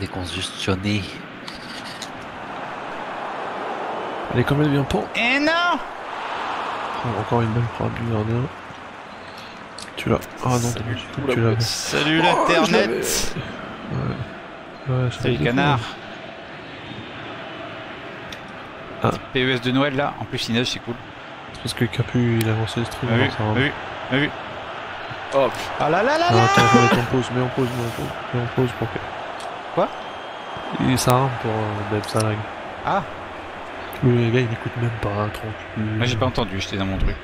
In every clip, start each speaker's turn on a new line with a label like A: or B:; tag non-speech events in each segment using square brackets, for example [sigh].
A: Décongestionné.
B: Allez, comme elle vient pas.
C: Et non
B: Oh, encore une belle frappe du gardien. Tu l'as. Ah non,
C: Salut.
B: tu l'avais.
C: Salut
B: Oh,
C: l'internet
B: l'avais. Ouais. Ouais,
C: Salut canard.
B: Ah.
C: PES de Noël là, en plus il neige c'est cool.
B: C'est parce que Capu il a lancé le stream.
C: M'a vu, m'a vu. Oh Ah là là là
B: Ah,
C: là
B: attends, mettre en pause, mets en pause, mets en pause, mets en pause pour que.
C: Quoi?
B: Il ça rame pour euh, Deb, ça lag.
C: Ah
B: Le gars il écoute même pas, tranquille.
C: Moi j'ai pas entendu, j'étais dans mon truc.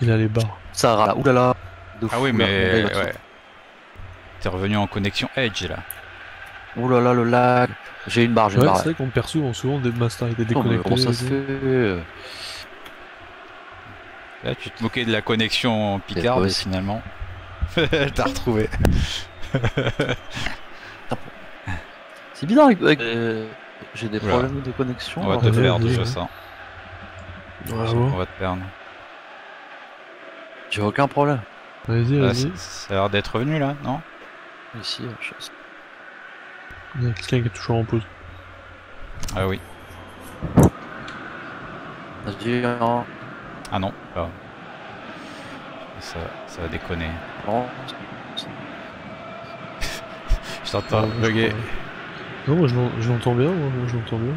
B: Il a les barres.
A: Ça râle. Oulala. De
C: Ah oui
A: fou, là.
C: mais ouais. T'es revenu en connexion Edge là.
A: Oulala, le lag. J'ai une barre, j'ai une barre.
B: c'est vrai qu'on perd souvent, souvent des Master était
A: Oh, mais
B: déconnecté.
A: comment ça se fait
C: Là tu te moquais de la connexion Picard finalement. [laughs] T'as retrouvé.
A: C'est bizarre avec- euh, J'ai des
C: Oula.
A: problèmes de connexion.
C: On va te perdre, je sens. On va te perdre.
A: J'ai aucun problème.
B: Vas-y,
C: Ah,
B: vas-y.
C: c'est- ça a l'air d'être revenu là, non?
A: Ici, je-
B: Il y a quelqu'un qui est toujours en pause.
C: Ah oui.
A: Vas-y, hein.
C: Ah non, pas. Ça, ça va déconner.
A: Non.
C: Je t'entends
B: Ah,
C: bugger.
B: Non, moi je l'en- je l'entends bien, moi je l'entends bien.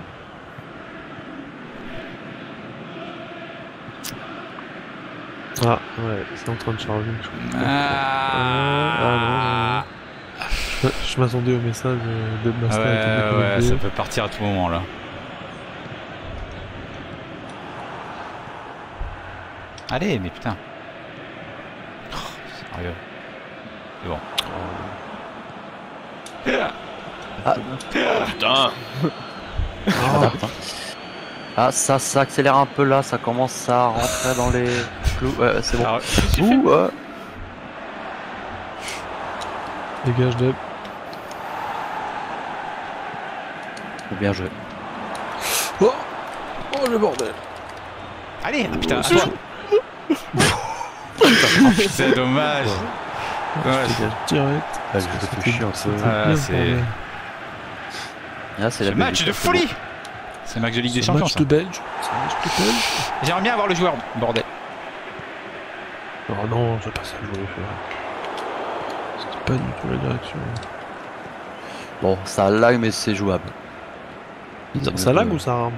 B: Ah, ouais, c'est en train de charger. je crois.
C: Ah,
B: Je je m'attendais au message de
C: ouais,
B: Master était
C: ouais, ça peut partir à tout moment là. Allez, mais putain. Oh, sérieux. C'est bon.
A: Ah, putain. Ah, ça s'accélère un peu là, ça commence à rentrer dans les clous. Ouais, c'est bon.
C: Fais
A: Ouh, ouais.
B: Dégage Deb.
A: Bien joué.
B: Oh Oh le bordel
C: Allez, ah, putain. [laughs]
B: C'est
C: dommage. Ouais,
B: Dégage direct.
A: Ah, un.
C: Ah, c'est- le match de folie. C'est le match de Ligue des
B: un
C: Champions.
B: match de Belge. Un.
C: J'aimerais bien avoir le joueur, bordel.
B: Oh non, c'est pas ça que je voulais faire. C'était pas du tout la direction.
A: Bon, ça lag, mais c'est jouable.
B: Ça, ça lag ou ça rame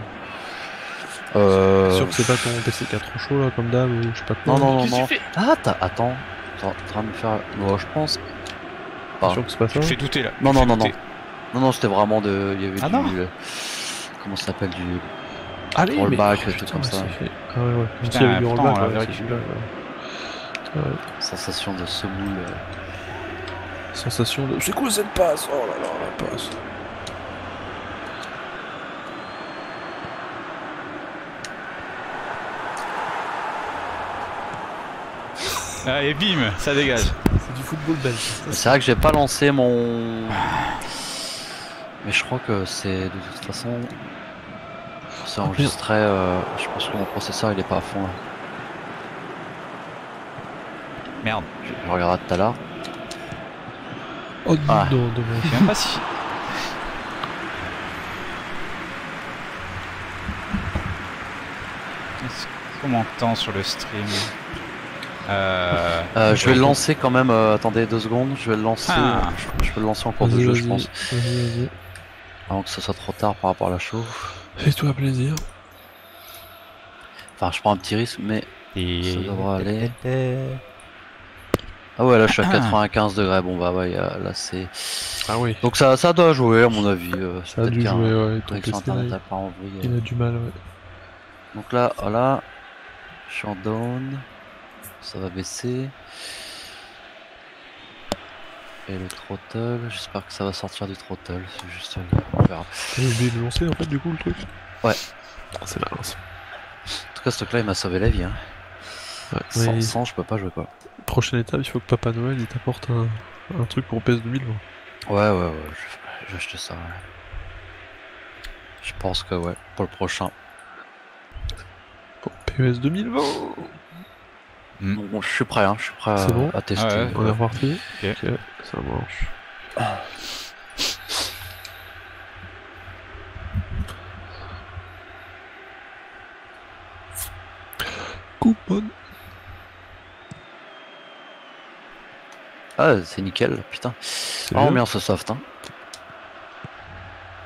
A: Euh...
B: Sûr que c'est pas ton PC qui a trop chaud là comme d'hab ou je sais pas quoi.
A: Non, non, non, non. Ah, t'as... Attends. En train de me faire... Bon, je pense... Ah.
B: sûr que pas ça
C: me fais douter là.
A: Non, non, non, non. Non, non, c'était vraiment de... Il y avait
C: Ah
A: du...
C: non
A: euh, Comment ça s'appelle du...
B: Allez,
A: Rollback,
B: mais...
A: des
B: oh,
A: trucs
B: putain,
A: comme ça.
B: fait. Ah ouais, ouais.
C: Putain,
B: s'il y avait du rollback, ouais,
C: récupéré.
B: celui-là, ouais. Ouais,
A: Sensation de semoule. euh.
B: Sensation de. C'est quoi cette passe? Oh là là, la passe.
C: Ah, et bim, ça dégage.
B: C'est du football belge.
A: C'est vrai que j'ai pas lancé mon... Mais je crois que c'est... De toute façon... C'est enregistré... euh, Je pense que mon processeur, il est pas à fond, là.
C: Merde.
A: Je, je regarderai tout à l'heure.
B: Oh
A: Ah.
B: non, dommage.
C: Je sais même pas si. Est-ce qu'on m'entend sur le stream? Euh...
A: Euh, je vais le lancer quand même. euh, attendez deux secondes. Je vais le lancer.
C: Ah.
A: Je, je vais le lancer en cours de jeu, je pense.
B: Vas-y, vas-y.
A: Avant que ce soit trop tard par rapport à la chauffe.
B: Fais-toi plaisir.
A: Enfin, je prends un petit risque, mais
C: Et...
A: ça devrait aller. Ah ouais, là je suis à
C: Ah.
A: 95 degrés. Bon, bah ouais, là c'est.
B: Ah oui.
A: Donc ça, ça doit jouer, à mon avis. euh, c'est
B: Ça a
A: peut-être
B: dû jouer, ouais. Ton
A: connexion
B: PC,
A: internet
B: là,
A: a pas envie.
B: il a du mal, ouais.
A: Donc là, voilà. Je suis en down. Ça va baisser. Et le throttle, j'espère que ça va sortir du throttle. C'est juste. On verra.
B: T'as oublié de le lancer en fait, du coup, le truc?
A: Ouais.
B: C'est mince.
A: En tout cas, ce truc-là, il m'a sauvé la vie. Hein.
B: Ouais.
A: Sans,
B: Oui.
A: sans, je peux pas jouer quoi.
B: Prochaine étape, il faut que Papa Noël il t'apporte un, un truc pour PS 2020.
A: Ouais, ouais, ouais. Je, je vais acheter ça. ouais. Je pense que ouais, pour le prochain.
B: Pour PS 2020
C: Mm.
A: Bon, je suis prêt, hein. Je suis prêt à,
B: C'est bon
A: à tester.
C: Ah ouais.
B: On est reparti
C: Ok.
B: Ok, ça marche. Koopman.
A: Ah, c'est nickel, putain.
B: C'est
A: Ah,
B: bien.
A: bien ce soft, hein.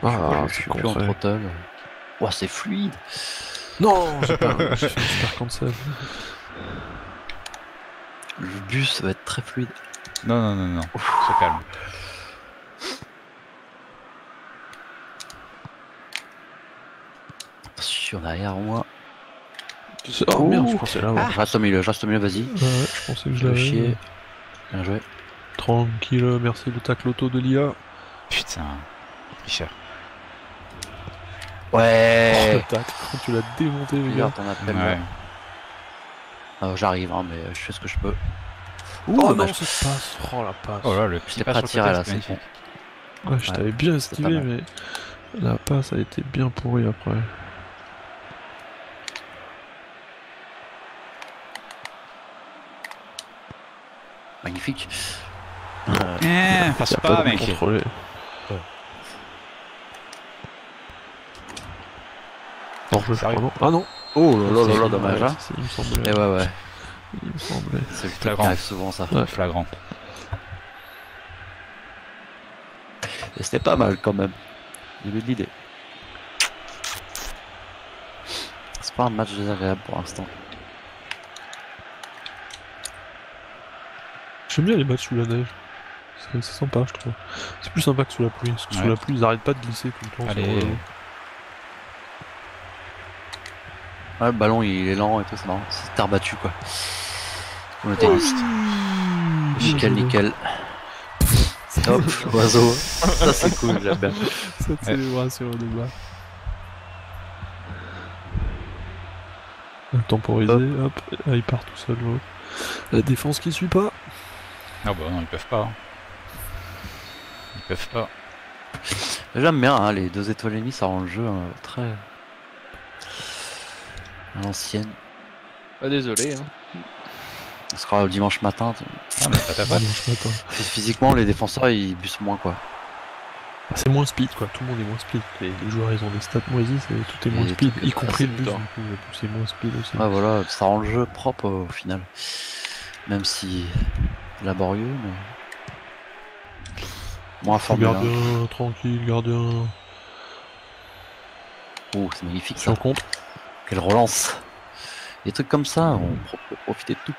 B: Ah,
A: je
B: c'est
A: suis plus en throttle. Ouah, c'est fluide.
B: Non, j'ai pas. Une [laughs] super cancel.
A: Le bus va être très fluide.
C: Non, non, non, non. Se calme.
A: Attention derrière moi.
B: Oh merde, je pensais là. Ouais,
A: Je reste au milieu, je reste au milieu, vas-y.
B: Ouais, je pensais que je l'avais.
A: chier. Bien joué.
B: Tranquille, merci le tacle auto de l'IA.
C: Putain.
B: Oh, le
A: Ouais.
B: tacle, quand tu l'as démonté, le
A: Regarde
B: gars.
C: Ouais.
A: Ah, J'arrive, hein, mais je fais ce que je peux.
B: Oh non,
A: dommage.
B: passe. Oh la passe.
C: Oh là, le
A: Je
C: petit
A: l'ai
C: pas
A: pas tiré, là,
C: c'est.
B: Ouais, je
A: Ouais,
B: t'avais bien
A: pas
B: esquivé, mais la passe a été bien pourrie après.
A: Magnifique. Euh,
C: Eh, passe pas,
B: de
C: mec.
B: contrôler. Ah non
A: Oh là là là dommage.
B: ouais,
A: Hein.
B: Il me.
A: Et ouais, ouais.
B: Il me semblait.
A: C'est
C: Flagrant.
A: arrive souvent, ça.
B: Ouais.
C: Flagrant.
A: Et c'était pas mal quand même. Il y avait de l'idée. C'est pas un match désagréable pour l'instant.
B: J'aime bien les matchs sous la neige. C'est sympa, je trouve. C'est plus sympa que sous la pluie. Parce que sous la pluie, ils arrêtent pas de glisser tout le temps.
C: Allez.
B: sur le-
A: Ouais, le ballon il est lent et tout, c'est marrant. C'est terre battue quoi. Comme le tennis. Nickel, nickel. Hop, l'oiseau. Ça c'est cool, j'aime bien.
B: Cette célébration de bas. Temporisé, hop, Ah, il part tout seul. La défense qui suit pas.
C: Ah bah non, ils peuvent pas. Ils peuvent pas.
A: J'aime bien, hein, les deux étoiles et demie, ça rend le jeu euh, très. À l'ancienne.
D: Ah, désolé. Hein.
A: On sera le dimanche matin. tu-
C: Ah, mais pas ta faute.
B: Dimanche matin. [laughs]
A: Physiquement, les défenseurs ils bussent moins quoi.
B: Ah, c'est moins speed quoi, tout le monde est moins speed. Les, les joueurs ils ont des stats moisis, et tout est moins
A: Et
B: speed,
A: tout-
B: y compris le
D: c'est
B: bus. Du
D: temps.
B: coup, le bus est moins speed aussi.
A: Ouais, voilà, ça rend le jeu propre euh, au final. Même si laborieux, mais. Moins formel. hein.
B: gardien, tranquille, gardien.
A: Oh, c'est magnifique ça.
B: on compte.
A: Quelle relance. Des trucs comme ça, on peut profiter de tout.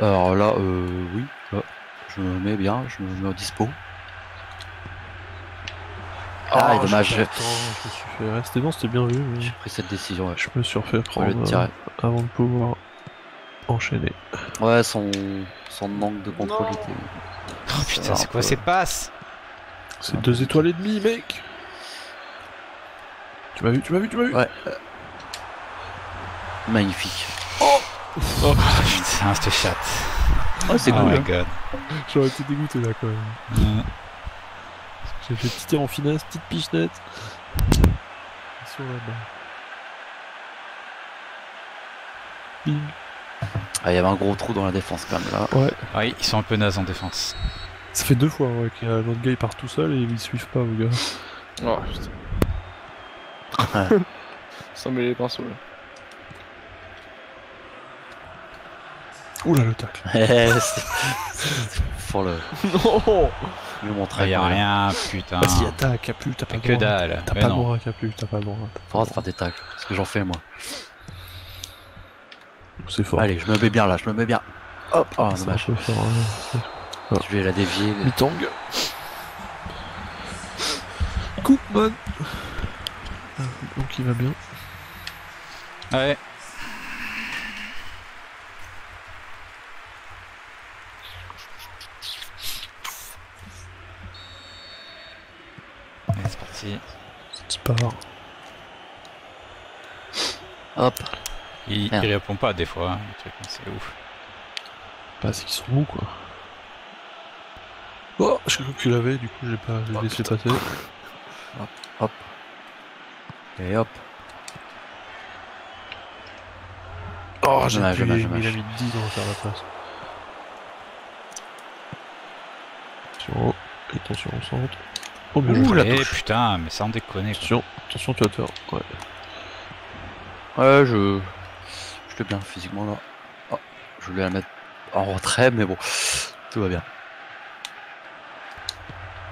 A: Alors là, euh, oui, là, je me mets bien, je me mets au dispo. Ah,
B: Oh,
A: dommage,
B: je suis content, je me suis fait. ouais, C'était bon, c'était bien vu, mais
A: j'ai pris cette décision. Ouais.
B: je me suis refait prendre
A: de tirer.
B: euh, avant de pouvoir enchaîner.
A: Ouais, son, son manque de contrôle
D: Non.
A: était.
C: Oh putain, c'est quoi
A: peu-
C: ces passes?
B: C'est deux étoiles et demie, mec Tu m'as vu, tu m'as vu, tu m'as vu
A: Ouais. Magnifique.
C: Oh putain, cette chatte.
A: Oh, c'est
C: oh
A: cool.
C: my
A: hein.
C: god.
B: J'aurais été dégoûté là quand même. J'ai fait petit tir en finesse, petite pichenette. Sur la balle. Bing.
A: Ah, il y avait un gros trou dans la défense quand même là.
B: Ouais,
C: Ouais, ils sont un peu nazes en défense.
B: ça fait deux fois ouais, que l'autre gars il part tout seul et ils suivent pas, vos gars.
D: Oh, putain. Sans [laughs] mêler les pinceaux là.
B: Oula le tacle. [laughs]
A: C'est pour le,
D: Non
A: lui
C: Ah,
A: montrer.
C: y a
A: quand même.
C: rien, putain.
B: Vas-y, attaque, Capu, t'as pas le
C: que
B: droit.
C: dalle.
B: T'as pas le droit, Capu, t'as pas le droit.
A: de faire des tacles. Ce que j'en fais moi.
B: le. C'est fort.
A: Allez, je me mets bien là, je me mets bien. Hop, oh, dommage.
B: hein.
A: Je vais la dévier.
B: Mitang. Koopman. Ah, Donc il va bien.
C: Ouais. Allez, c'est parti.
B: C'est part.
A: Hop.
C: Il, répond pas des fois, hein, le truc, c'est ouf.
B: Bah, c'est qu'ils sont mous quoi. Oh, je crois que tu l'avais, du coup j'ai pas j'ai
A: Oh,
B: laissé
A: putain.
B: passer.
A: Et hop.
B: Oh, j'ai
A: Dommage,
B: pu- il a mis 10 ans à faire la passe. Attention, attention au centre. Oh.
A: Ouh, la
C: Eh
A: touche.
C: putain, mais sans déconner.
B: Attention, attention, tu vas te faire. Ouais.
A: Ouais, je. J'étais bien physiquement là. Oh, je voulais la mettre en retrait, mais bon, tout va bien.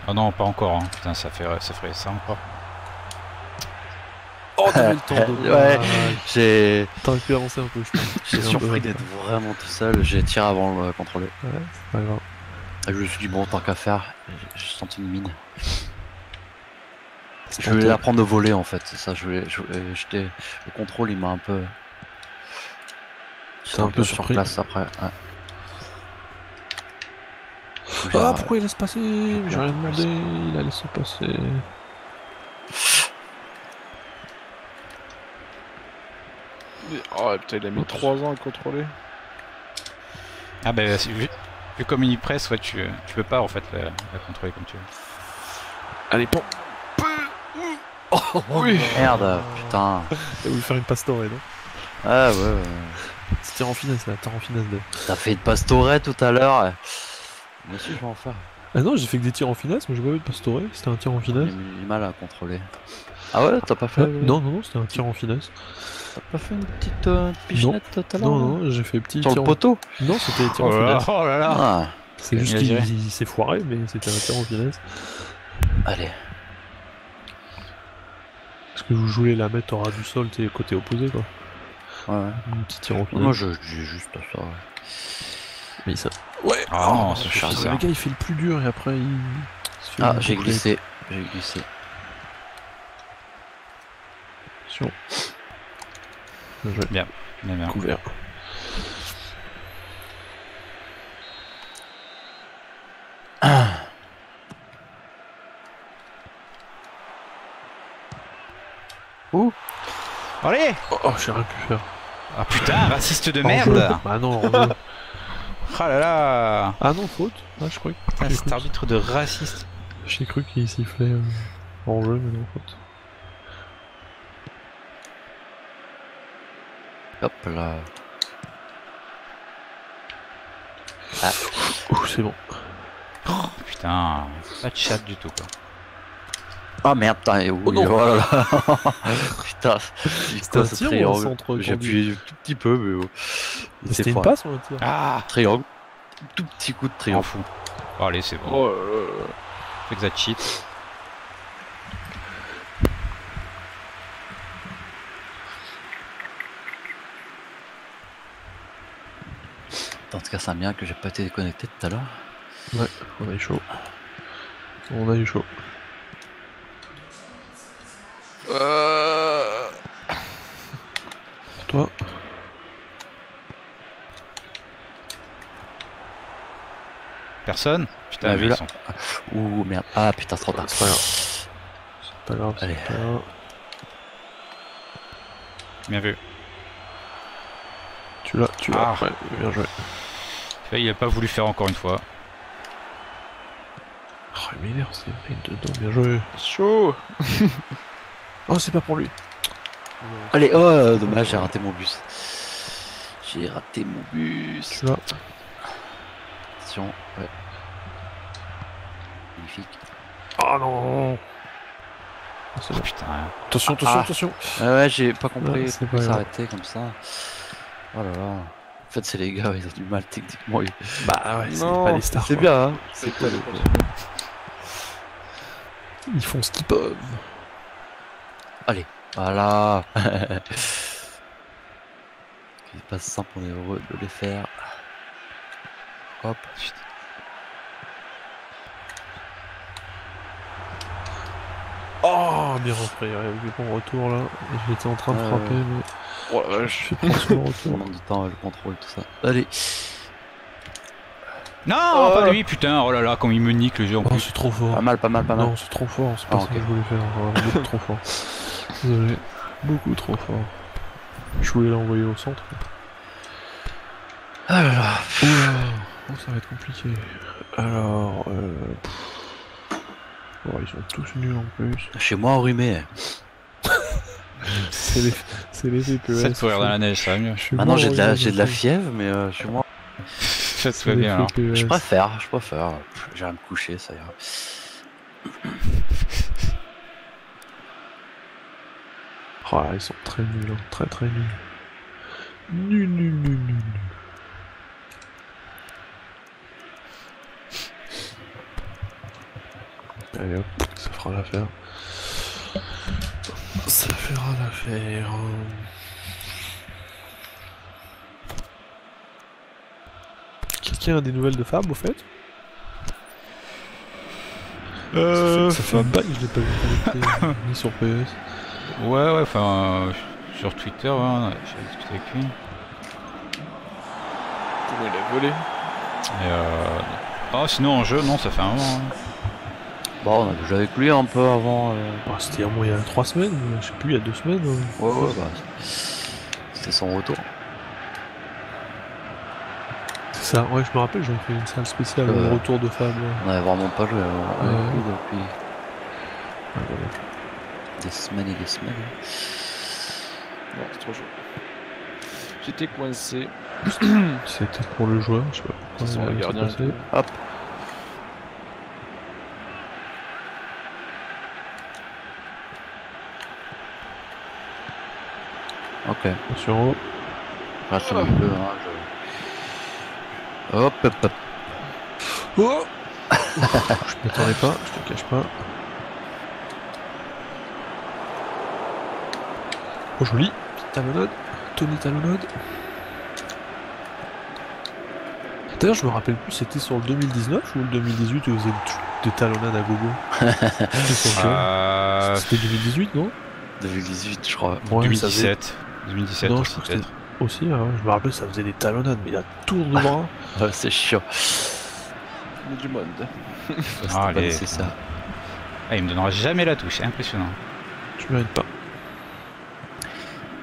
C: Oh non, pas encore. hein. Putain, ça, fait, ça ferait ça encore.
B: Oh, le temps de. [laughs]
A: Ouais. J'ai
B: T'aurais pu avancer un peu, je pense.
A: j'ai surpris d'être vraiment tout seul. J'ai tiré avant le contrôler.
B: Ouais, c'est pas grave.
A: Et je me suis dit, bon, tant qu'à faire, j'ai senti une mine.
B: C'est
A: Je voulais la prendre au volet en fait, c'est ça. Je voulais, je voulais- j'étais- le contrôle, il m'a un peu. J'étais
B: T'es un
A: un
B: peu
A: peu sur
B: surpris.
A: place après. ouais.
B: Ah, pourquoi il laisse passer? J'ai rien demandé, il a laissé passer.
D: Oh putain, il a mis 3 ans à contrôler.
C: Ah bah, c'est- vu, vu comme il presse, ouais, tu, tu peux pas en fait la, la contrôler comme tu veux.
B: Allez, bon
D: Oui
A: Merde, putain.
B: T'as voulu faire une pastorée, non
A: Ah ouais, ouais.
B: C'était en finesse, là, t'as en finesse de.
A: T'as fait une pastorée tout à l'heure. Moi aussi, je vais en faire.
B: Ah non, j'ai fait que des tirs en finesse, mais j'ai pas vu de pastorée, c'était un tir en
A: J'ai
B: finesse.
A: eu du mal à contrôler. Ah ouais, t'as pas fait.
B: Ah, non, non, non, c'était un tir en finesse.
A: T'as pas fait une petite euh, pichenette tout à l'heure
B: Non, non, j'ai fait petit
A: Sur
B: tir
A: le
B: en...
A: poteau
B: Non, c'était tir en
C: Oh là,
B: finesse.
C: oh là là.
A: Ah,
B: C'est juste qu'il s'est foiré, mais c'était un tir en finesse.
A: allez.
B: Parce que je voulais la mettre au ras du sol, t'es côté opposé, quoi.
A: Ouais, ouais.
B: Un petit tir en finesse.
A: Moi, je j'ai juste ça. ouais.
B: Mais ça. Ouais,
C: Ah non, ça
B: putain,
C: suffit, ça.
B: Le gars, il fait le plus dur et après, il.
A: Ah, j'ai glissé. J'ai glissé.
B: Attention. Bien joué.
C: Bien, bien.
B: Couvert. [clears throat]
C: Allez
B: Oh, oh, j'ai rien pu faire.
C: Ah putain, raciste de merde.
B: Bah non, en jeu. [laughs]
C: Ah là là
B: Ah non, faute. Ah, je crois que.
C: Putain,
B: j'ai
C: cet
B: cru-
C: arbitre de raciste.
B: J'ai cru qu'il sifflait euh, en jeu, mais non, faute.
A: Hop là.
B: Ouh, c'est bon.
C: Putain, pas de chat du tout quoi.
A: Ah merde, putain, et oui,
B: Oh non.
A: oh là là. [laughs] putain, c'est quoi ce
B: tir ou un
A: triangle
B: centre
A: J'ai appuyé un tout petit peu, mais.
B: Mais
A: C'est
B: C'était une passe ou un tir?
C: Ah
A: Triangle. Tout petit coup de
C: En
A: triangle.
C: fou. Oh, allez, c'est bon.
D: Oh.
C: Fait que ça cheat.
A: Dans ce cas, c'est bien que j'ai pas été déconnecté tout à l'heure.
B: Ouais, on a eu chaud. On a eu chaud.
D: Euh...
B: Pour toi
C: Personne Putain,
A: Ah,
C: mais
A: vu
C: ils
A: là.
C: sont-
A: Ouh merde. Ah putain, c'est trop tard.
B: C'est pas grave. C'est pas grave,
A: Allez.
B: pas grave.
C: Bien vu.
B: Tu l'as, tu l'as.
C: Ah.
B: Ouais, bien joué.
C: Là, il a pas voulu faire encore une fois.
B: Oh, il m'énerve, c'est vrai, dedans, bien joué.
D: Chaud [laughs]
B: Oh, c'est pas pour lui.
A: Allez, oh, dommage, j'ai raté mon bus. J'ai raté mon bus.
B: Tu l'as.
A: Attention. Magnifique.
B: Oh non
C: Oh, putain.
B: Attention, attention,
A: Ah.
B: attention
A: Ah ouais, j'ai pas compris
B: c'est
A: pourquoi s'arrêter comme ça. Oh là là. En fait, c'est les gars, ils ont du mal techniquement. ils-
B: Bah ouais, c'est
D: Non,
B: pas les stars.
A: C'est
B: quoi.
A: bien, hein
D: C'est
B: Ils font ce qu'ils peuvent.
A: Voilà. C'est pas simple, on est heureux de les faire. Hop.
B: Oh, bien repris. Ouais, le bon retour là. J'étais en train de
A: Ouais,
B: frapper, mais
D: Oh la
B: je
D: vache.
B: suis [laughs] prendre sur le retour.
A: du temps, le contrôle, tout ça. Allez.
C: Non,
D: Oh.
C: pas lui, putain. Oh là là, comme il me nique le jeu en
B: Oh,
C: plus.
B: c'est trop fort.
A: Pas mal, pas mal, pas mal.
B: Non, c'est trop fort, c'est pas
A: Ah,
B: ça
A: ok.
B: que je voulais faire. Beaucoup trop fort. [laughs] Désolé. Beaucoup trop fort. Je voulais l'envoyer au centre.
A: Ah là là.
B: Oula, oh, ça va être compliqué. Alors, euh... Oh, ils sont tous nuls en plus.
A: Chez moi, enrhumé. [laughs]
B: C'est les, c'est les VPS.
C: Ça te pourrir dans la neige, ça va mieux.
A: Maintenant, j'ai de, la, j'ai de la fièvre, mais euh, chez moi,
C: Ça te va bien alors.
A: je préfère, je préfère. J'irai me coucher, ça ira.
B: Oh là, ils sont très nuls, hein. très très nuls. Nul, nul, nul, nul, Allez hop, ça fera l'affaire. Ça fera l'affaire. Quelqu'un a des nouvelles de Fab au fait?
C: Euh,
B: ça, fait, ça fait un bail que je l'ai pas vu connecté, [laughs] ni sur PS.
C: Ouais, ouais, enfin, euh, sur Twitter, ouais, on a- j'ai discuté avec lui.
D: Comment il a volé?
C: Et euh... Oh, sinon en jeu, non, ça fait un moment. hein.
A: Bon, on a joué avec lui un peu avant. euh,
B: Ah, C'était il y a 3 semaines, je sais plus, il y a 2 semaines. hein.
A: Ouais, ouais, bah. C'était son retour.
B: C'est ça, ouais, je me rappelle, j'avais fait une salle spéciale
A: Euh,
B: retour de Fab. ouais.
A: On avait vraiment pas joué euh, avec
B: Ouais.
A: lui depuis
B: voilà.
A: des semaines et des semaines.
D: Non, c'est trop chaud. J'étais coincé.
B: C'était pour le joueur, je sais pas pourquoi.
D: le gardien.
A: Hop.
B: Attention haut.
A: milieu. Hein, je... Hop, hop, hop.
B: Oh [laughs] Je m'attendais pas, je te cache pas. Oh joli, petite talonnade. Tony talonnade. D'ailleurs, je me rappelle plus, c'était sur le 2019 ou le 2018 où vous faisiez des talonnades à gogo [laughs] C'était sur lequel
C: Euh...
B: C'était 2018, non?
A: 2018, je crois.
B: Ouais, mais ça faisait-
C: 2017. 2017
B: Non, je
C: aussi, peut-être.
B: Ah ouais, je me rappelle, ça faisait des talonnades, mais à tour de bras.
A: Ah, c'est chiant.
D: Il y a du monde.
C: Ah,
A: pas
C: allez.
A: nécessaire.
C: Ah, il me donnera jamais la touche, c'est impressionnant.
B: tu mérites pas.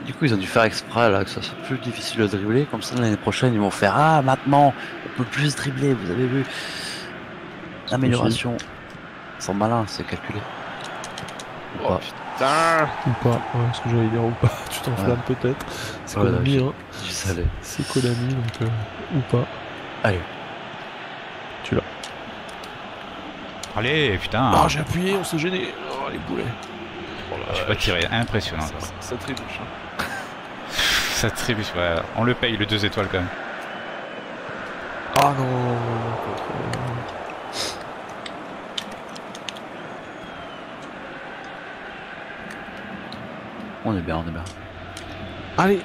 A: Du coup, ils ont dû faire exprès là que ça soit plus difficile de dribbler. Comme ça, l'année prochaine, ils vont faire Ah, maintenant, on peut plus dribbler. Vous avez vu Amélioration. Ils sont malins, c'est calculé.
D: Oh. Putain
B: Ou pas, ouais, ce que j'allais dire, ou pas. [laughs] Tu t'enflammes peut-être. C'est
A: Ouais,
B: Konami,
A: là,
B: hein. C'est Konami, donc euh, ou pas.
A: Allez.
B: Tu l'as.
C: Allez, putain
B: Ah, j'ai appuyé, on s'est gêné. Oh, les boulets.
C: Je peux pas tirer, impressionnant.
D: ça, ça, ça trébuche. hein.
C: Ça trébuche, ouais. On le paye, le 2 étoiles quand même.
B: Ah non, non, non, non, contre-
A: On est bien, on est bien.
B: Allez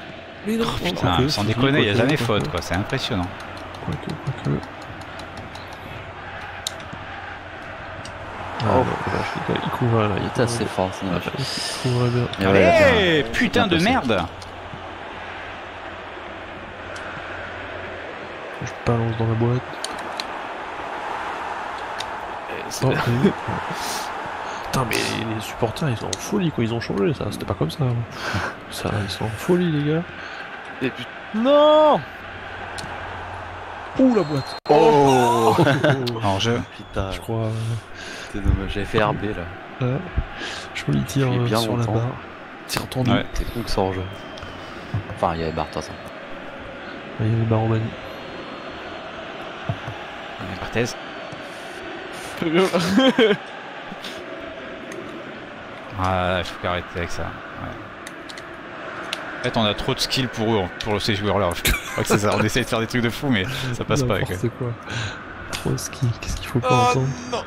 B: Mais non
C: Putain,
B: quoique,
C: sans déconner, il y a jamais faute, quoi. C'est impressionnant.
B: Quoique, quoique. Ah,
A: Oh.
B: non, là, je suis- il couvrait là,
A: Il était assez fort, n'a pas.
B: Il couvrait bien.
A: Et ouais,
C: Allez,
A: attends,
C: putain de merde
B: Je balance dans la boîte.
D: Eh, [laughs] c'est
B: Oh,
D: bien.
B: oui. Putain, mais les supporters ils sont en folie quoi, ils ont changé ça, c'était pas comme ça. avant. [laughs] Ça, ils sont en folie les gars.
D: Et putain. Non
B: Ouh la boîte
A: Oh [laughs]
C: En jeu.
A: Putain,
B: Je crois. euh,
A: c'était dommage. J'avais fait RB là.
B: ouais. Joli tir
A: Puis
B: euh,
A: bien
B: sur la barre. Tir tendu.
C: Ouais.
A: C'est cool que ça en jeu. Enfin, il y avait Bartos. hein.
B: Il y avait Baromani.
C: Barthez. [laughs] Ah, il faut qu'arrêter avec ça. Ouais. En fait, on a trop de skills pour eux, pour ces joueurs-là. Je crois que c'est ça. On essaie de faire des trucs de fou, mais ça passe pas avec eux.
B: N'importe quoi. Trop ski, qu'est-ce qu'il faut pas
D: Oh
B: entendre
D: non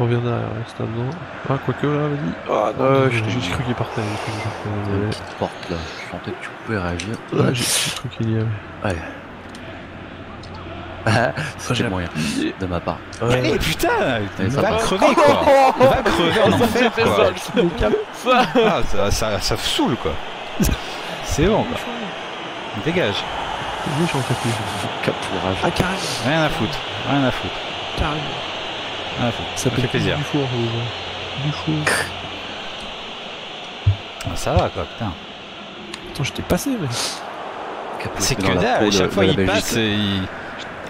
B: Reviens derrière, reste là-dedans. Ah, quoique là, vas-y. Ah non,
A: Euh,
B: j'ai
A: t'ai
B: j'ai
A: dit.
B: cru qu'il partait. J'ai cru qu'il partait,
A: Il y a une
B: désolé.
A: petite porte là. Je sentais que tu pouvais réagir.
B: J'ai j'ai cru qu'il y avait.
A: Allez. [laughs] C'était
B: j'ai
A: moyen de ma part.
C: Allez, putain
A: Ouais, ça
C: Va
A: passe.
C: crever, quoi Va crever en
D: Ça
C: enfer,
D: fait
C: quoi
D: ça,
C: Ah, ça, ça, ça saoule, quoi C'est bon, quoi Dégage
B: je suis en tapis.
A: Capturage.
B: Ah, carrément,
C: Rien à foutre, rien à foutre,
B: carrément.
C: rien à foutre.
B: Ça
C: Ça
B: fait
C: fait plaisir.
B: Du four. Du four.
C: Ah, ça va, quoi, putain.
B: Attends, je t'ai passé, mais.
C: C'est que dalle, à chaque fois il passe, et il...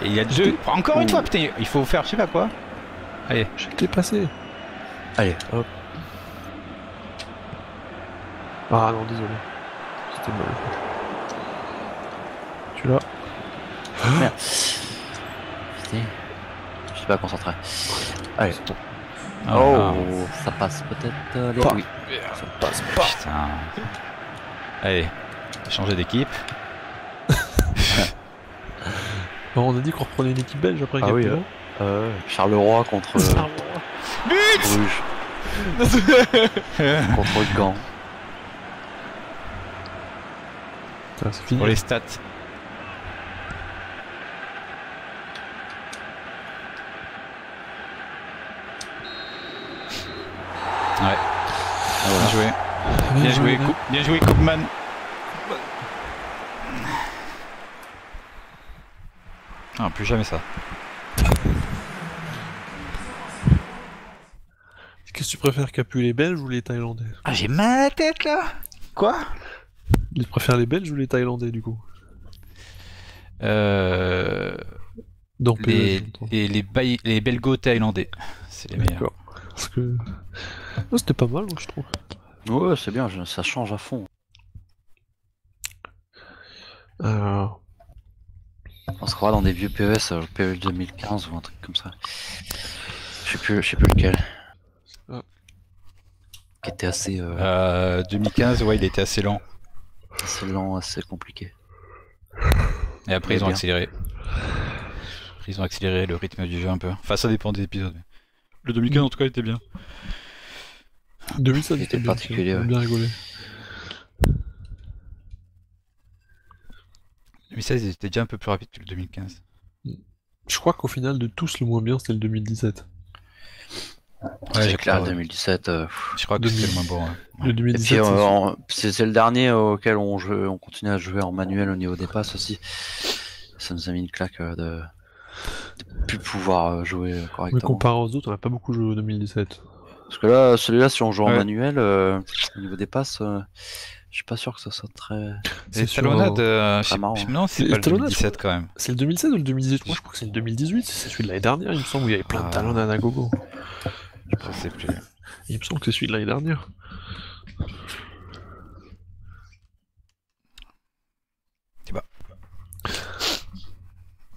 C: et il y a deux... Encore une
A: Ouh.
C: fois, putain, il faut faire je sais pas quoi. Allez,
B: Je t'ai passé.
A: Allez, hop.
B: Ah non, désolé. C'était mal. Tu l'as
A: Merde. Putain. Je sais pas concentré. Allez.
C: Ah,
A: oh, ça passe peut-être. euh, les-
B: Pas.
A: Oui.
B: Ça passe
C: ah, putain. Allez, changer d'équipe.
B: On a dit qu'on reprenait une équipe belge après
A: Ah oui,
B: Capello.
A: Euh, Charleroi contre euh, Bruges. [laughs] contre Gand.
B: C'est fini.
C: Pour les stats. Ouais,
A: Ah, voilà.
C: bien joué. Bien joué, bien joué Koopman. Ah, plus jamais ça.
B: Qu'est-ce que tu préfères, Capu, les Belges ou les Thaïlandais?
C: Ah, j'ai mal à la tête là Quoi?
B: Tu préfères les Belges ou les Thaïlandais, du coup?
C: Euh.
B: Dans
C: Les, les, les, Baï- les belgo-thaïlandais. C'est les meilleurs.
B: Parce que... Oh, C'était pas mal, moi, je trouve.
A: Ouais, c'est bien, ça change à fond.
B: Euh...
A: On se croit dans des vieux PES, euh, PES 2015 ou un truc comme ça. Je sais plus, je sais plus lequel. Qui était assez, euh,
C: Euh, 2015, ouais, il était assez lent.
A: assez lent, assez compliqué.
C: Et après, ils ont
A: Bien.
C: accéléré. Après, ils ont accéléré le rythme du jeu un peu. Enfin, ça dépend des épisodes. mais- Le 2015, en tout cas, était bien.
B: 2007,
A: Il
B: c'était
A: était
B: bien,
A: particulier,
B: j'ai
A: ouais.
B: bien rigolé.
C: 2016, il était déjà un peu plus rapide que le 2015.
B: Je crois qu'au final, de tous, le moins bien, c'était le 2017.
C: Ouais,
A: c'est
C: j'ai
A: clair,
C: pas-
A: 2017. euh,
C: Je crois que c'était le moins bon. ouais.
B: Le
A: Et
B: 2017,
A: puis, euh,
B: c'est-
A: en- le dernier auquel on, joue, on continue à jouer en manuel au niveau des passes aussi. Ça nous a mis une claque euh, de, de plus pouvoir jouer euh,
B: mais
A: correctement.
B: comparé aux autres, on a pas beaucoup joué au 2017.
A: Parce que là, celui-là, si on joue en manuel, euh, au niveau des passes, euh, je suis pas sûr que ça soit très.
C: Les
B: sur,
C: talonnades,
B: euh,
C: euh, demande si c'est pas le
B: talonnades,
C: 2017 quand même.
B: C'est le 2016 ou le 2018 Moi, je crois que c'est le 2018. C'est celui de l'année dernière, il me semble, où il y avait plein
C: Ah.
B: de talonnades à gogo.
C: Je sais plus.
B: Il me semble que c'est celui de l'année dernière.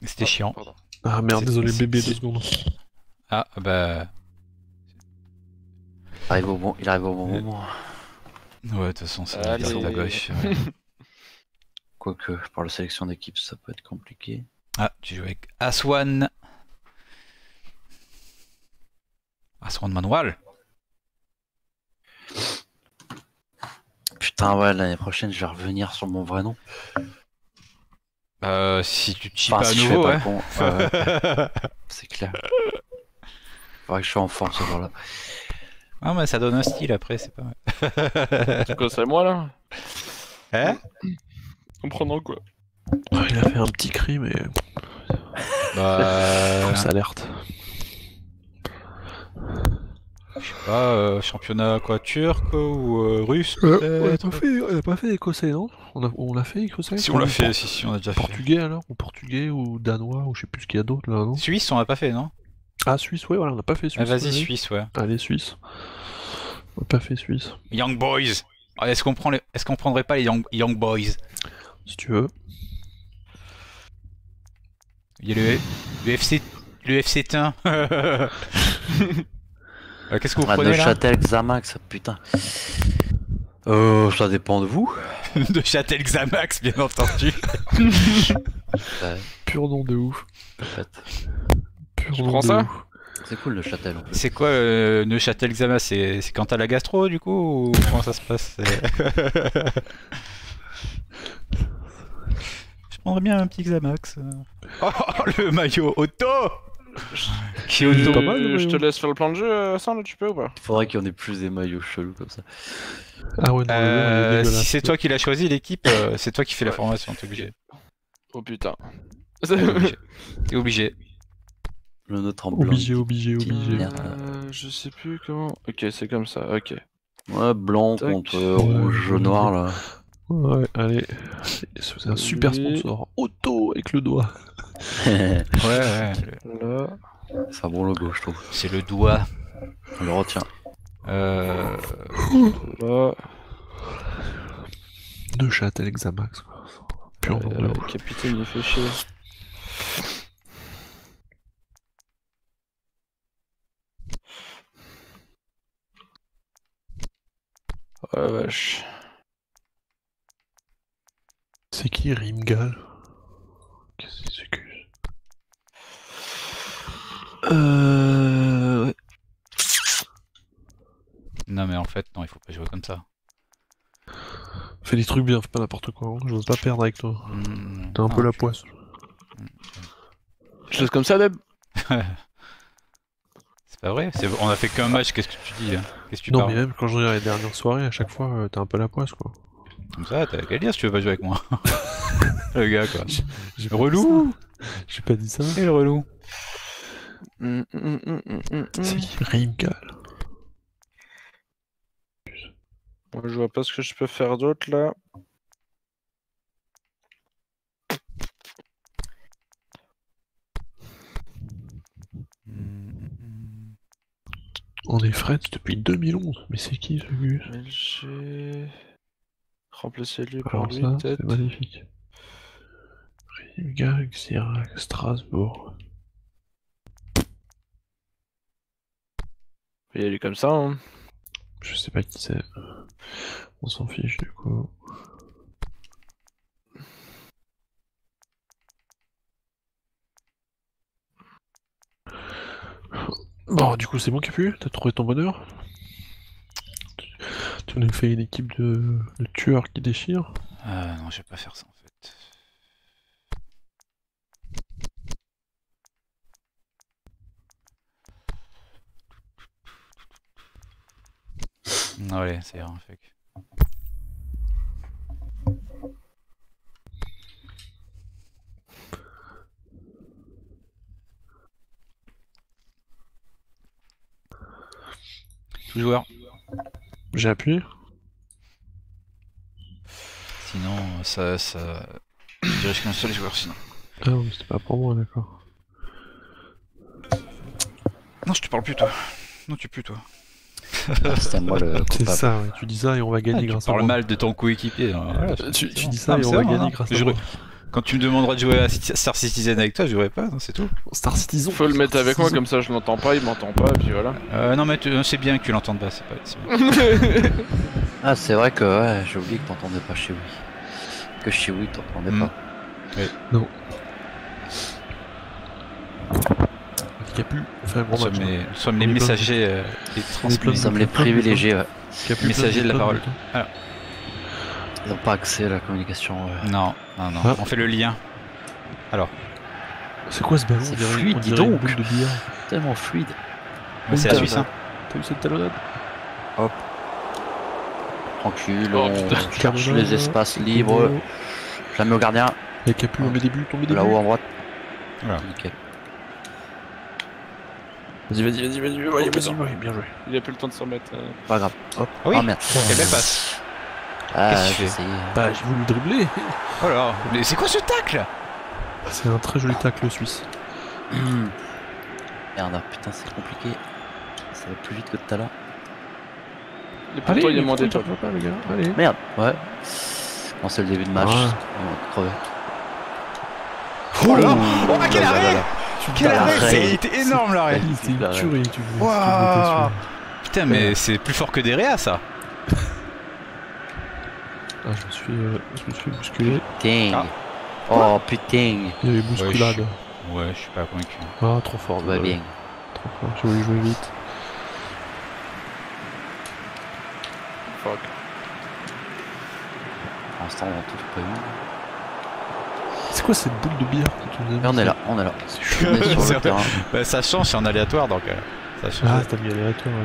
C: Mais C'était chiant.
D: Pardon.
B: Ah merde,
C: C'est-
B: désolé,
C: c'est-
B: bébé,
C: c'est-
B: deux secondes.
C: Ah, bah.
A: Il arrive au bon, il arrive au bon
C: Ouais.
A: moment.
C: Ouais, de toute façon, c'est
D: Allez.
C: à gauche. ouais. [laughs]
A: Quoique, pour la sélection d'équipe, ça peut être compliqué.
C: Ah, tu joues avec Aswan. Aswan Manuel.
A: Putain, ouais, l'année prochaine, je vais revenir sur mon vrai nom.
C: Euh, si tu te
A: Enfin,
C: pas
A: si
C: nouveau, ouais. [laughs]
A: c'est clair. Faudrait que je sois en forme ce jour-là.
C: Ah, mais ça donne un style après, c'est pas mal.
D: C'est quoi, c'est moi là?
C: Hein?
D: Comprenant quoi
B: Ah, il a fait un petit cri, mais
C: Bah. [laughs]
B: fausse alerte.
C: Je sais pas, euh, championnat quoi, turc ou euh, russe
B: on
C: peut-être?
B: a pas fait, on a pas fait écossais, non? On a- on l'a fait écossais?
C: Si on l'a fait, si, si, on a déjà fait.
B: Portugais alors? Ou portugais ou danois ou je sais plus ce qu'il y a d'autre là, non?
C: Suisse, on l'a pas fait, non?
B: Ah, Suisse, ouais, voilà, on n'a pas fait Suisse.
C: Ah, Vas-y. Suisse, ouais.
B: Allez, Suisse. On n'a pas fait Suisse,
C: Young Boys. Ah, Est-ce qu'on prend les... Est-ce qu'on prendrait pas les Young, Young Boys?
B: Si tu veux.
C: Il y a le, le FC, le FC Tain. [laughs] Euh, Qu'est-ce que vous
A: Ah,
C: prenez
A: Neuchâtel, Xamax, putain. Euh, ça dépend de vous. [laughs]
C: De Châtel Xamax, bien entendu.
A: Ouais,
B: Pur nom de ouf.
D: Je prends ça.
A: C'est cool, Neuchâtel.
C: C'est quoi euh, Neuchâtel Xamax C'est quand t'as la gastro du coup ou comment ça se passe [laughs] Je prendrais bien un petit Xamax. euh. Oh, [laughs] le maillot auto [laughs] Qui
D: Euh,
B: pas mal, le
D: Je te laisse faire le plan de jeu, Hassan, là, tu peux ou pas?
A: Il faudrait qu'il y en ait plus des maillots chelous comme ça.
B: Ah ouais, non,
C: Euh, si c'est toi qui l'as choisi, l'équipe, euh, c'est toi qui fais la formation, t'es obligé.
D: Oh putain.
C: T'es obligé.
A: Le nôtre en blanc.
B: Obligé, obligé, obligé.
D: Euh, je sais plus comment. Ok, c'est comme ça, ok.
A: Ouais, blanc
D: Tac.
A: contre euh, rouge,
B: Ouais,
A: noir là.
B: Ouais, allez. C'est un super sponsor. Auto avec le doigt.
A: c'est [laughs]
C: Ouais, ouais.
D: Là.
A: un bon logo, je trouve.
C: C'est le doigt.
A: On le retient.
C: Euh...
D: Là.
B: Neuchâtel Xamax, quoi. Pur
D: Euh, capitaine, il fait chier. Oh la vache.
B: C'est qui Rimgal Qu'est-ce que c'est que
A: Euh. ouais.
C: Non, mais en fait, non, il faut pas jouer comme ça.
B: Fais des trucs bien, fais pas n'importe quoi. hein. Je veux pas perdre avec toi.
C: Hmm,
B: T'es un
C: non,
B: peu la
C: je-
B: poisse.
D: Je laisse comme ça, Deb? [laughs]
C: pas vrai, c'est- on a fait qu'un match, qu'est-ce que tu dis là Qu'est-ce que tu
B: Non, mais même quand je regarde les dernières soirées, à chaque fois, euh, t'es un peu la poisse quoi.
C: Comme ça, t'as qu'à dire si tu veux pas jouer avec moi. [laughs] le gars quoi. [laughs]
B: J'ai
C: Relou.
B: J'ai pas dit ça.
C: Et le relou
D: Mm, mm, mm.
B: C'est qui Rimgal
D: Moi, je vois pas ce que je peux faire d'autre là.
B: On est Fred depuis 2011. Mais c'est qui ce Gus?
D: LG. Remplacer lui par
B: Alors
D: lui,
B: ça,
D: peut-être.
B: c'est magnifique. Rimgal, Xirac, Strasbourg.
D: Il y a lui comme ça, hein.
B: Je sais pas qui c'est. On s'en fiche du coup. Bon, du coup, c'est bon qui a pu T'as trouvé ton bonheur? Tu- nous fais une équipe de, tueurs qui déchirent.
C: Ah non, je vais pas faire ça en fait. Non, allez, ça ira, fait joueur.
B: J'ai appuyé
C: Sinon, ça, ça... Je dirige qu'un seul joueur sinon.
B: Ah non, mais c'était pas pour moi, d'accord.
C: Non, je te parle plus toi. Non, tu pues toi.
A: Ah, C'était moi le [laughs]
B: C'est ça, ouais. tu dis ça et on va gagner
C: Ah, tu
B: grâce à
C: parles
B: moi.
C: mal de ton coéquipier. hein, voilà,
B: tu, tu dis ça
C: Non,
B: et
C: mais
B: on va gagner
C: hein.
B: grâce à
C: Je-
B: moi.
C: Quand tu me demanderas de jouer à Star Citizen avec toi, je jouerai pas, non, c'est tout.
B: Star Citizen.
D: Faut le mettre avec moi, comme ça je l'entends pas, il m'entend pas, et puis voilà.
C: Euh, non, mais tu- c'est bien que tu l'entendes pas, c'est pas. [laughs]
A: Ah, c'est vrai que ouais, j'ai oublié que t'entendais pas chez oui. Que chez oui, t'entendais
C: Mm.
A: pas.
B: Qui a pu faire un
C: Nous
B: bon
C: sommes
B: match.
C: les, nous sommes les messagers euh,
A: Nous sommes les privilégiés, ouais.
B: Qui a pu
C: Messager de la parole.
A: Ils n'ont pas accès à la communication.
C: Non, non, non.
B: Ah.
C: On fait le lien.
B: C'est quoi ce ballon
A: C'est fluide, dis donc.
B: de.
A: Tellement fluide.
C: Ouais, c'est la Suisse, hein.
B: T'as vu cette talonnade
A: Tranquille,
D: Oh,
A: on cherche les espaces libres. Je la mets au gardien,
B: Et Capu, on met des buts, on met des buts.
A: là-haut en droite.
C: Voilà.
A: Nickel.
B: Vas-y, vas-y, vas-y, vas-y, vas-y, vas-y, vas-y, bien joué.
D: Il a plus le temps de s'en remettre. euh.
A: Pas grave. Hop.
C: Ah oui.
A: Ah merde.
C: Quelle belle passe.
A: Ah,
C: Qu'est-ce que tu
A: j'ai
C: fais.
B: Bah, j'ai voulu dribbler. [laughs]
C: Oh là, mais c'est quoi ce tacle?
B: C'est un très joli tacle suisse. [clears throat]
A: Merde, putain, c'est compliqué. Ça va plus vite que tout à l'heure.
D: Pourtant, il est
B: pas, les gars? Allez.
A: Merde, ouais. Bon, c'est le début de match.
B: Ouais.
A: On va crever.
C: Oh là Oh, quel
A: là là
C: arrêt
A: là.
C: Quel arrêt
A: l'arrêt.
C: C'est- Il était énorme l'arrêt
B: C'était une tuerie, tu
C: Putain, mais c'est plus fort que Derea ça
B: Ah, je me suis, euh, je me suis bousculé.
A: Putain.
C: Ah.
A: Oh putain.
B: Il y avait bousculade.
C: Ouais, je suis pas convaincu.
B: Ah, trop fort.
A: Ça va bien.
B: Trop fort. Je voulais jouer vite.
D: Fuck.
A: Pour l'instant, on une.
B: C'est quoi cette boule de billard que tu nous as
A: Mais on est là, on est là.
B: C'est
A: On
B: chaud.
A: est [laughs] sur
C: C'est
A: le
C: vrai.
A: terrain.
C: Bah, ça change, c'est en aléatoire donc. euh, ça change.
B: Ah, t'as mis aléatoire,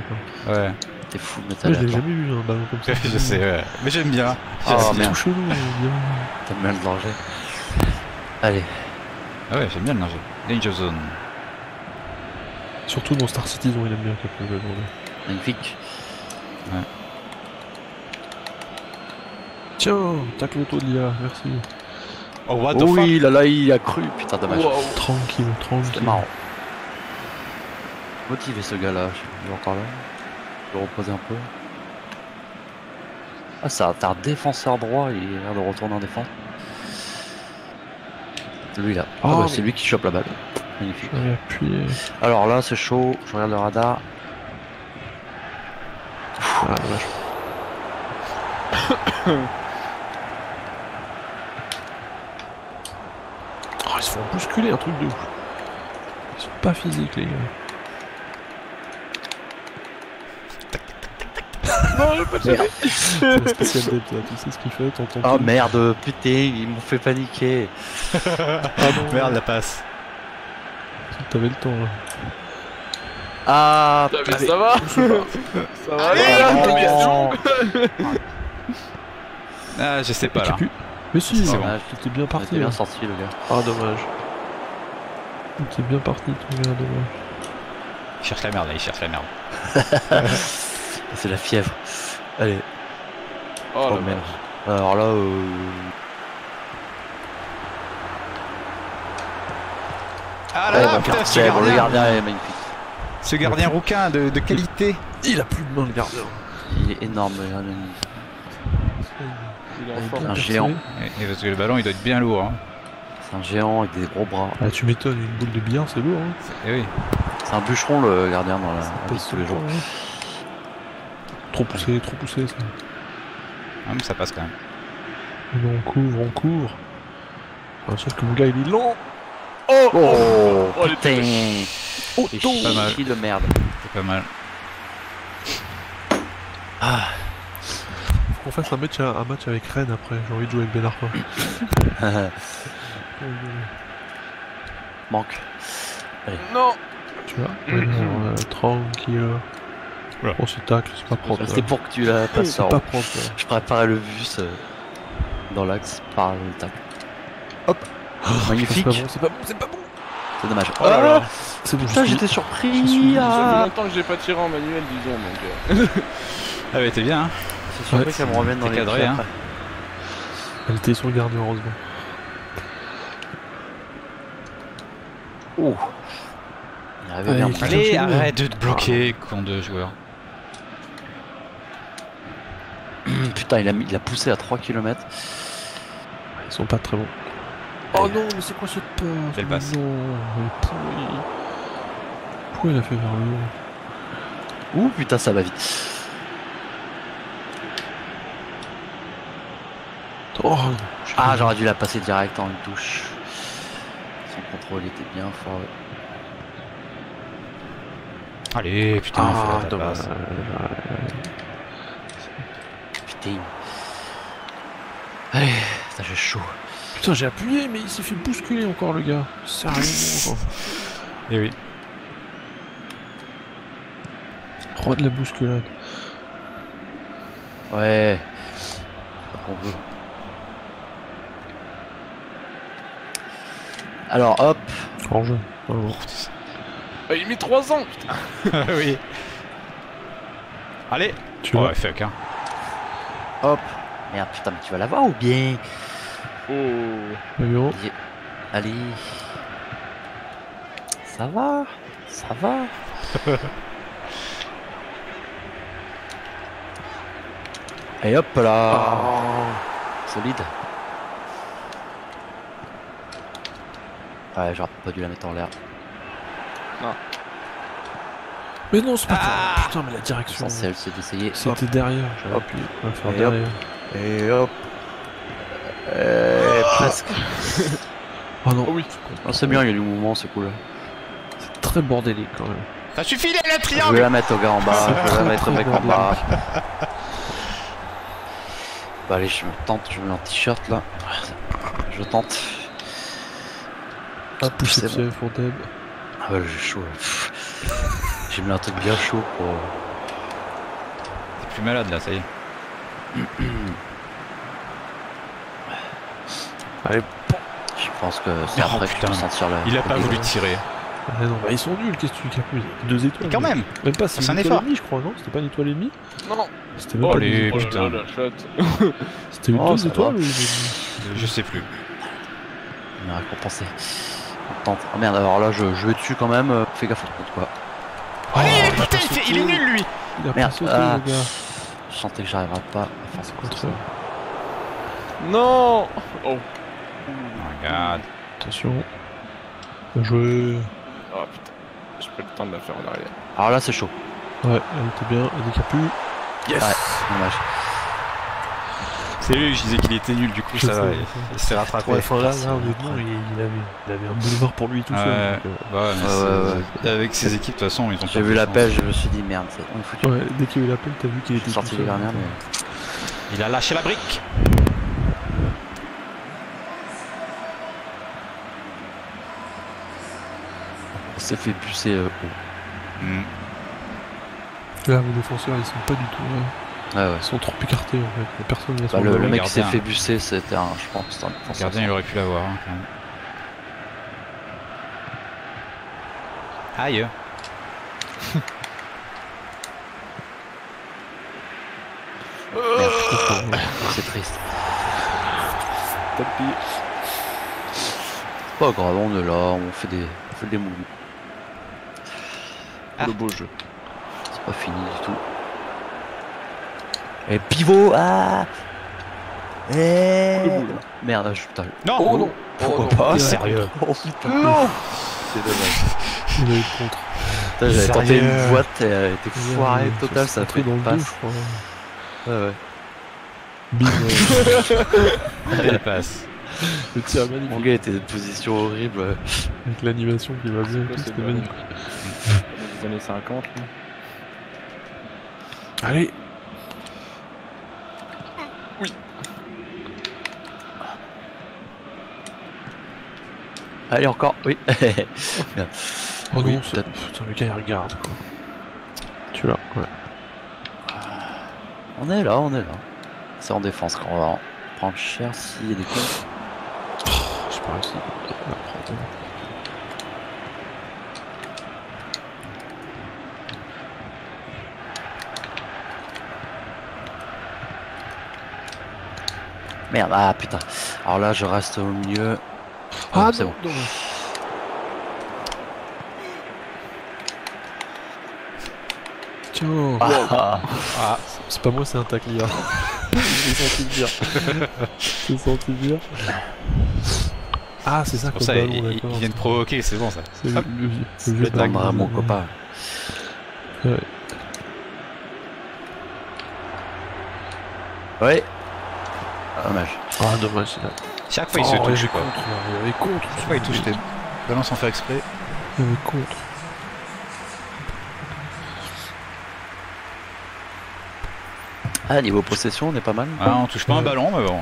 B: d'accord.
C: Ouais,
A: T'es fou de mettre
B: Moi, je l'ai jamais vu un ballon comme ça. [laughs]
C: je sais, ouais. Mais j'aime bien.
A: Oh
B: C'est tout chelou,
A: t'aimes bien le danger. Allez,
C: Ah ouais, j'aime bien le danger. Danger Zone.
B: Surtout dans Star Citizen, il aime bien Capu. le ballon.
A: magnifique.
B: Tiens, tacle l'auto de l'IA, merci.
C: Oh, what the
A: Oh
C: fuck?
A: oui, là là, il a cru. Putain, dommage.
D: Wow.
B: Tranquille, tranquille.
A: C'était marrant. Motivé ce gars-là, je sais pas, il est encore là. Je vais reposer un peu. Ah, ça, t'as un défenseur droit, il a l'air de retourner en défense. Celui là. Ah,
B: Oh,
A: bah,
B: mais-
A: c'est lui qui chope la balle. Magnifique. Alors là, c'est chaud, je regarde le radar.
B: Ah, dommage. [coughs] Oh, ils se font bousculer, un truc de ouf. Ils sont pas physiques, les gars.
D: Non, j'ai pas de
A: Merde.
B: C'est un spécial là. Tu sais ce qu'il fait T'entends
A: Oh merde, putain, ils m'ont fait paniquer. [laughs]
B: Pardon.
C: Merde, la passe.
B: T'avais le temps, là.
A: Ah,
D: Putain, mais
A: putain.
D: ça va [laughs] Ça va
C: Allez,
D: là,
A: non.
C: Ah, je sais pas là.
B: Mais si,
C: C'est
B: bon. t'étais bien parti.
A: bien
B: là.
A: sorti le gars.
B: Ah, dommage. T'étais bien parti, ton gars, dommage.
C: Il cherche la merde là, il cherche la merde. [laughs]
A: C'est la fièvre. Allez,
D: Oh,
A: oh
D: la
A: merde. Alors là, euh...
C: Ah
A: ouais,
C: là
A: bah,
C: putain, ce
A: bon, le
C: gardien,
A: est magnifique.
C: ce gardien rouquin de, de qualité.
B: Il a plus de main, le gardien.
A: Il est énorme, le gardien.
D: Il est
A: Un géant.
C: Et, et parce que le ballon il doit être bien lourd. Hein.
A: C'est un géant avec des gros bras.
B: Ah, tu m'étonnes, une boule de billard, c'est lourd, hein.
C: Et oui.
A: C'est un bûcheron, le gardien, dans la, la vie tous les jours.
B: hein. Trop poussé, trop poussé, ça.
C: Ah, mais ça passe quand même.
B: On couvre, on couvre. Ah, sauf que mon gars, il est lent.
D: Oh,
A: Oh,
D: Oh, les
A: putain
B: Oh,
A: chie de merde.
C: C'est pas mal.
A: Ah,
B: Faut qu'on fasse un match, un match avec Rennes après. J'ai envie de jouer avec Ben Arfa. [laughs]
A: manque.
D: Non
B: Tu vois euh, tranquille. On se tacle, c'est pas propre.
A: C'était
B: là.
A: pour que tu la passes
B: C'est pas propre. là.
A: Je préparais le bus euh, dans l'axe par le tac. Hop Magnifique
B: C'est pas bon, c'est pas bon, c'est pas bon.
A: C'est dommage.
D: Oh là là
B: C'est bon,
A: Putain, j'étais
B: suis...
A: surpris
B: suis-
D: Ça fait
A: ah.
D: longtemps que j'ai pas tiré en manuel, disons, donc... euh, [laughs]
C: Ah ouais, t'es bien. Hein.
A: C'est surpris
B: Ouais,
A: qu'elle me revienne dans les
C: cadré, hein.
A: après.
B: Elle était sur le gardien, heureusement.
A: Ouh
B: Allez,
C: arrête de te bloquer, con de joueur.
A: Putain, il a, mis- il a poussé à 3 km.
B: Ils sont pas très bons. Oh non, mais c'est quoi cette passe
C: Quelle passe
B: Non. Pourquoi il a fait vers le haut
A: Ouh, putain, ça va vite.
B: Oh
A: Ah, j'aurais dû la passer direct en une touche. Son contrôle était bien fort.
C: Allez, putain,
B: Ah,
C: faut la
A: Putain. Allez, ça j'ai chaud.
B: Putain, j'ai appuyé, mais il s'est fait bousculer encore, le gars. Sérieusement,
C: Et oui.
B: quoi. Roi de la bousculade.
A: Ouais. Veut. Alors hop,
B: En jeu. vraiment.
D: Ah, il met 3 ans putain. [laughs]
C: oui. Allez.
B: Tu
C: Oh,
B: vois
C: ouais, fuck, hein.
A: Hop. Merde, putain, mais tu vas l'avoir ou bien?
D: Oh
A: Allez. Ça va? Ça va? [laughs] Et hop là Solide. Ouais, j'aurais pas dû la mettre en l'air.
B: Mais non, c'est pas
C: Ah.
B: Putain, mais la direction.
A: C'est d'essayer.
B: C'était derrière,
A: Hop.
B: appuyé. On va faire
A: Et
B: derrière.
A: Et hop. Et presque. [laughs]
B: Oh non,
D: Oh oui
A: Oh, c'est bien, il y a du mouvement, c'est cool.
B: c'est très bordélique quand même.
C: Ça suffit, les- le
A: Je vais
C: triangle
A: la mettre au gars en bas, je vais la mettre au mec en bas. Bah allez, je me tente, je me mets en t-shirt là. Je tente.
B: Hop, de
A: c'est bon.
B: pour Deb.
A: Ah ouais, j'ai chaud là. J'ai mis un truc bien chaud pour.
C: T'es plus malade là, ça y est. [clears throat]
A: Je pense que c'est
C: Oh,
A: après que
C: putain.
A: peux sentir la.
C: Il a pas voulu tirer.
B: Ah non, bah ils sont nuls, qu'est-ce que tu capes Deux étoiles.
C: Mais quand même
B: Même pas, c'est
C: un
B: une étoile
C: effort.
B: et demie, je crois, non C'était pas une étoile et demie
D: Non
B: C'était même
C: Oh,
B: pas
C: les-
D: Oh
B: étoiles.
C: putain.
D: chatte [laughs]
B: C'était
A: Oh,
B: deux étoiles ou une
C: Je sais plus.
A: On a récompensé. On tente. Oh merde, alors là je, je vais dessus quand même. euh, Fais gaffe au quoi.
C: Allez,
B: Oh,
C: putain, il, fait- il est nul lui
B: Il a
A: Merde,
B: pas sauté,
A: ah.
B: le gars.
A: Je sentais que j'arriverais pas à faire ce
B: Contre
A: contre
D: Non Oh
C: Regarde.
B: Attention. Bien joué.
D: Oh putain J'ai pas le temps de la faire en arrière.
A: Alors là c'est chaud.
B: Ouais, elle était bien, elle décapue. Yes
A: Ouais, dommage.
C: C'est lui, je disais qu'il était nul, du coup
B: Je
C: ça va. Il, s'est rattrapé.
B: Ouais, enfin là, là honnêtement, il, il avait, il avait un boulevard pour lui tout seul.
C: Ouais,
B: donc, euh,
C: bah, mais
A: Ouais,
C: c'est- Avec ses équipes, de toute façon, ils ont
A: J'ai vu
C: de
A: la
C: chance.
A: pêche, je me suis dit merde, c'est on foutu.
B: ouais, dès qu'il y a eu l'appel, t'as vu qu'il était
A: sorti les dernières, mais.
C: Il a lâché la brique.
A: On s'est fait pucer euh.
C: Hmm.
B: Là, les défenseurs, ils sont pas du tout. ouais.
A: Ouais, ouais.
B: Ils sont trop écartés en fait. Personne
A: Bah, le,
B: le
A: mec qui s'est fait bucer, c'était un, je pense, un
C: Le gardien, il aurait pu l'avoir. hein, quand même. Aïe.
A: C'est triste.
D: Tapis.
A: C'est pas grave, on est là, on fait des, on fait des mouvements.
C: Ah.
D: Le beau jeu.
A: C'est pas fini du tout. Et pivot, ah Eh
D: bout, là.
A: Merde, je putain.
C: Non
D: Oh non
A: Pourquoi
D: Oh
A: pas
C: T'es sérieux
A: Oh putain.
D: Non
A: C'est dommage.
B: Il a eu contre.
A: J'avais tenté une boîte et elle était foirée totale,
B: c'est
A: ça a fait
B: dans le
A: passe. Ouais, ouais.
B: Ouais. [laughs]
C: Belle passe.
B: Le tir magnifique.
A: Mon gars était dans une position horrible.
B: Avec l'animation qui va bien, et c'était magnifique.
D: Les années 50. là.
B: Allez
A: Allez, encore, oui. [laughs]
B: Oh
A: Oui,
B: non, c'est-
A: peut-être.
B: putain, le gars il regarde quoi. Tu l'as, ouais.
A: on est là, on est là. C'est en défense qu'on va en prendre cher s'il y a des comptes.
B: J'ai pas réussi à la prendre.
A: Merde, ah putain. Alors là, je reste au milieu.
B: Ah,
A: Ah, c'est
B: non,
A: bon.
B: non. Tiens,
A: Ah,
C: Ah,
B: c'est pas moi, c'est un taclier. [laughs] J'ai senti le dire. [laughs] J'ai senti le dire. Ah, c'est ça comme
C: ça,
B: ballon,
C: il, il vient de provoquer, c'est bon ça.
B: C'est le, le, le
C: le
B: ballon.
A: Prendra mon copain.
B: Ouais.
A: Ouais. Dommage.
B: Ah, dommage. il a-
C: Chaque fois, il
B: Oh,
C: se
B: il y
C: touche. quoi.
B: contre, là, il y avait contre.
C: Chaque fois, il touche tes ballons sans faire exprès.
B: Il y avait contre.
A: Ah, niveau possession, on est pas mal.
C: Ah, on touche pas un ballon, mais bon.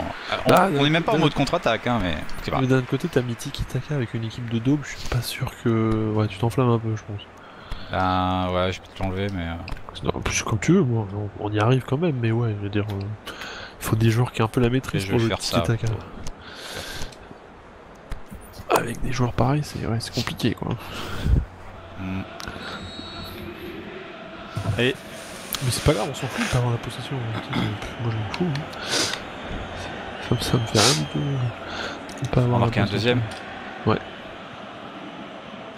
C: On,
B: Ah,
C: on est même pas en
B: de-
C: mode contre-attaque, hein, mais
B: Mais d'un côté, t'as Mythic Itaka avec une équipe de daube, je suis pas sûr que. Ouais, tu t'enflammes un peu, je pense.
C: Ah, ouais, je peux te l'enlever, mais. euh,
B: Non, plus comme tu veux, moi, on, y arrive quand même, mais ouais, je veux dire. euh, Il faut des joueurs qui ont un peu la maîtrise
C: Et
B: pour
C: vais
B: le
C: ça.
B: Avec des joueurs pareils, c'est ouais, c'est compliqué quoi.
C: hmm.
B: Mais c'est pas grave, on s'en fout de pas avoir la possession. hein, Moi je m'en fous. hein. Ça, me- ça me fait rien tout. de pas
C: On
B: avoir
C: marquer un deuxième.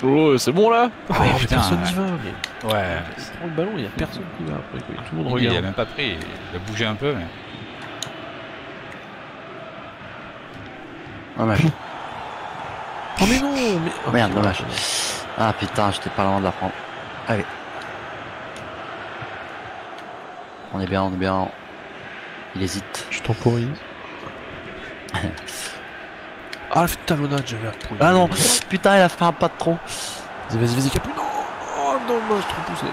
D: Oh, c'est bon là
C: Ouais,
B: mais
C: putain,
B: personne
C: ouais.
B: n'y va, mais
C: Ouais.
B: il prend le ballon, il y a personne qui va après, quoi. tout le monde
C: Oui, il a
B: regarde.
C: même pas pris, il a bougé un peu, mais.
A: Dommage.
B: Oh mais non mais... oh,
A: Merde, dommage. Ah putain, j'étais pas loin de la prendre. Allez. On est bien, on est bien. Il hésite.
B: Je temporise. [laughs] ah, le talonnade, j'avais appris.
A: Ah non, putain, il a fait un pas de trop.
B: Vas-y, vas-y, vas-y, Capu. Non Oh, dommage, trop poussé.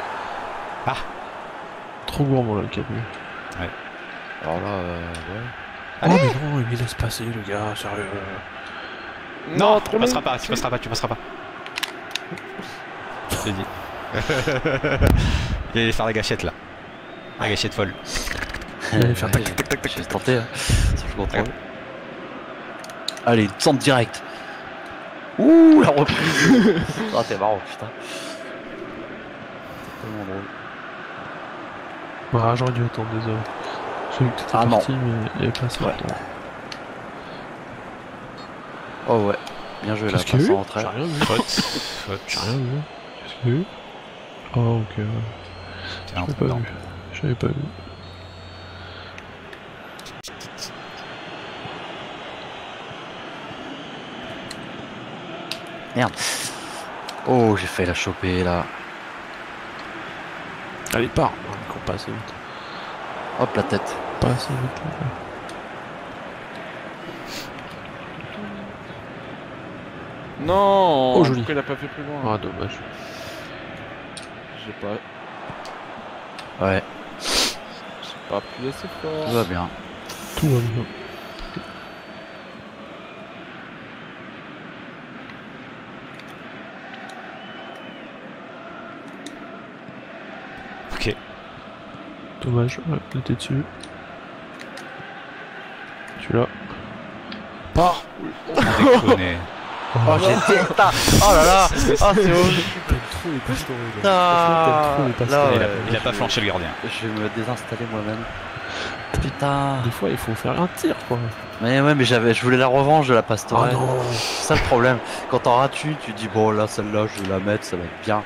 C: Ah.
B: Trop gourmand là, le Capu.
A: Alors là, euh, ouais.
B: Oh, mais non, il me laisse passer, le gars, sérieux.
C: Non,
D: trop
C: tu passeras pas, tu passeras pas, tu passeras pas. Je t'ai dit. il allait faire la gâchette là. La gâchette folle.
B: Il allait faire tac,
A: Ouais,
B: tac, tac, tac,
A: J'ai tenté, hein. Sauf le contrôle. Allez, centre direct. Ouh, la reprise. ah, t'es marrant, putain. C'est tellement drôle.
B: Ah, j'aurais dû attendre, que t'étais
A: Ah, non.
B: parti, mais il y avait pas assez
A: Ouais. Oh ouais, bien joué là, passe en.
B: J'ai rien vu.
C: Faute. Faute.
B: J'ai rien vu. Qu'est-ce qu'il y a eu Oh, ok, ouais. J'avais pas vu. J'avais pas vu.
A: Merde. Oh, j'ai failli la choper là.
B: Allez, pars. Ouais, cours pas assez vite.
A: Hop, la tête.
B: Pas assez vite. là.
D: Non
B: Oh, joli.
D: Pourquoi il a pas fait plus loin
B: Ah, dommage.
D: J'ai pas...
A: Ouais,
D: J'ai pas appuyé assez
A: tout
D: fort.
A: va bien.
B: Tout va bien.
C: Ok.
B: Dommage, ouais, il était dessus. Tu l'as.
D: Pas
C: Sans déconner. [laughs]
B: Oh,
A: Oh, j'étais. Oh là là. Oh, c'est horrible. Ah, là.
C: Il a, il a pas flanché le gardien.
A: Je vais me désinstaller moi-même. Putain.
B: Des fois, il faut faire un tir, quoi.
A: Mais ouais, mais j'avais, je voulais la revanche de la
B: Oh
A: pastorelle.
B: non
A: C'est ça le problème. Quand t'en rates une, tu dis bon là celle-là je vais la mettre, ça va être bien,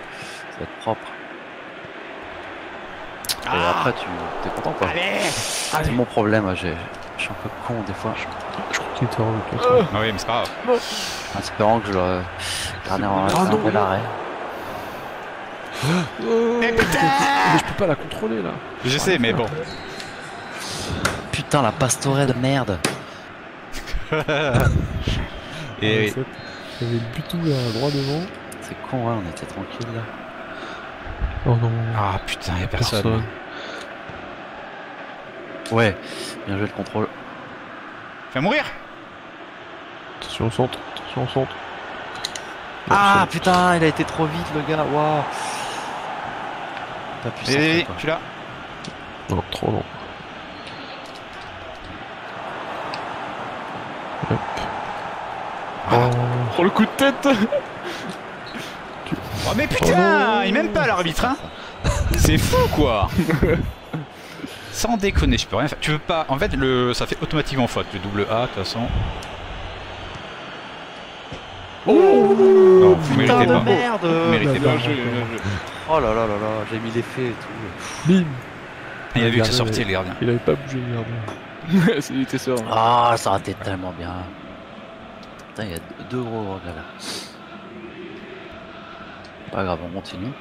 A: ça va être propre. Et
C: Ah.
A: après tu t'es content quoi. C'est mon problème, moi, j'ai, je suis un peu con des fois.
B: Je
C: Ah oui, mais c'est pas grave.
A: En espérant que je le garder en un bel arrêt.
B: Mais Mais je peux pas la contrôler, là.
C: Je sais, mais bon.
A: Putain la pastorelle de merde. [laughs]
C: Et oui.
B: y avait le butou, là, droit devant.
A: C'est con hein, on était tranquille là.
B: Oh non.
C: Ah putain, y'a personne.
B: Personne.
A: Ouais, bien joué le contrôle.
C: Fais mourir
B: Attention au centre, attention au centre.
A: Ah putain, il a été trop vite le gars, waouh. Pas pu quoi.
C: tu l'as
B: Non, trop long. Hop.
C: Ah.
B: Oh.
D: Oh le coup de tête [laughs]
C: Oh mais putain Il m'aime pas l'arbitre, hein C'est fou quoi [laughs] Sans déconner, je peux rien faire. Tu veux pas. En fait, le... ça fait automatiquement faute, le double A, de toute façon.
A: Oh
C: Non, vous
A: putain
C: méritez
A: de
C: pas.
A: merde
C: Vous méritez
D: Bien
C: pas.
D: joué, bien joué.
A: Oh là là là là, j'ai mis l'effet et tout.
B: Bim
C: Il a vu que ça
B: Regardez,
C: sortait, le gardien.
B: Il avait pas bougé, regardez.
D: C'est- [laughs] il était serein.
A: Ah, ça été tellement bien. Putain, il y a deux- gros regrets là. Pas grave, on continue.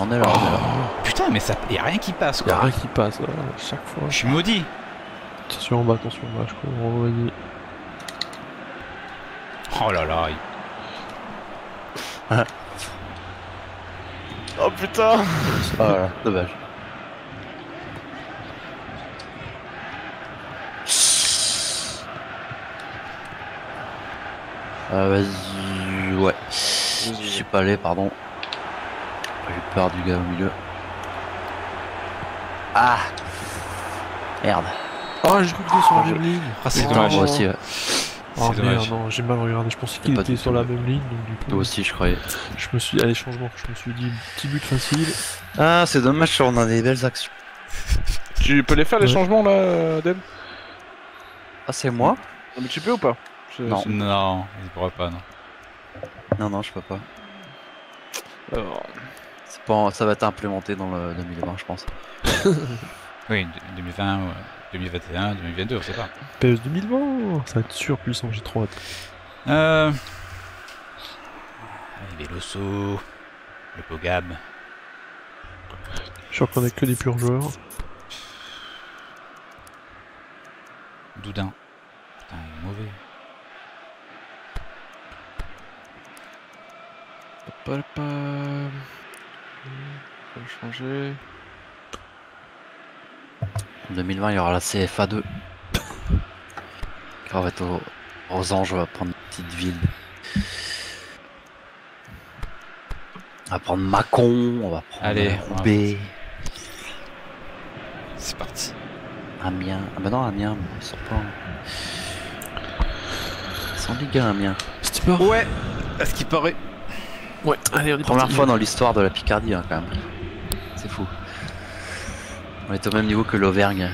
A: On est là, on est là.
C: Putain, mais ça. Y a rien qui passe
B: Y'a
C: quoi.
B: rien qui passe, là, à chaque fois.
C: Je suis maudit.
B: Attention en bas, attention en bas, je crois.
C: Oh là là. il-
D: Oh putain
A: Ah, dommage. Euh, vas-y, ouais. Je suis pas allé, pardon. J'ai eu peur du gars au milieu. Ah Merde.
B: Ah, j'ai cru était sur la même ligne.
C: Ah, c'est dommage.
A: Moi aussi, ouais.
B: Oh merde, non, j'ai mal regardé. Je pensais qu'il
A: Pas
B: était sur la même ligne, donc du coup.
A: Toi aussi, je croyais.
B: Je me suis. Allez, changement. Je me suis dit, petit but facile.
A: Ah, c'est dommage, on a des belles actions. [laughs]
D: Tu peux les faire les
B: Ouais.
D: changements là, Dem
A: Ah, c'est moi?
D: Non, Mais tu peux ou pas?
A: Non.
C: Non, il pourra pas, non.
A: Non, non, je peux pas.
D: Alors,
A: C'est pas. Ça va être implémenté dans le 2020, je pense. [laughs]
C: Oui, 2020, ouais, 2021, 2022, on sait pas.
B: PS 2020 Ça va être sûr puissant, j'ai trop hâte.
C: Euh. Les Veloso, le Pogab.
B: Je suis sûr qu'on a que des purs joueurs.
C: Doudin. Putain, il est mauvais.
D: pas pas. Faut le changer.
A: En 2020, il y aura la CFA2. Quand on va être au- aux anges, on va prendre une petite ville. On va prendre Mâcon, on va prendre
C: Allez,
A: Roubaix,
C: C'est parti.
A: Amiens. Ah bah non, Amiens, mais ils sont pas. Ils sont en Ligue 1, Amiens.
C: Ouais, à ce qui paraît.
B: Ouais, allez, on est
A: Première
B: parti.
A: fois dans l'histoire de la Picardie, hein, quand même. C'est fou. On est au même niveau que l'Auvergne.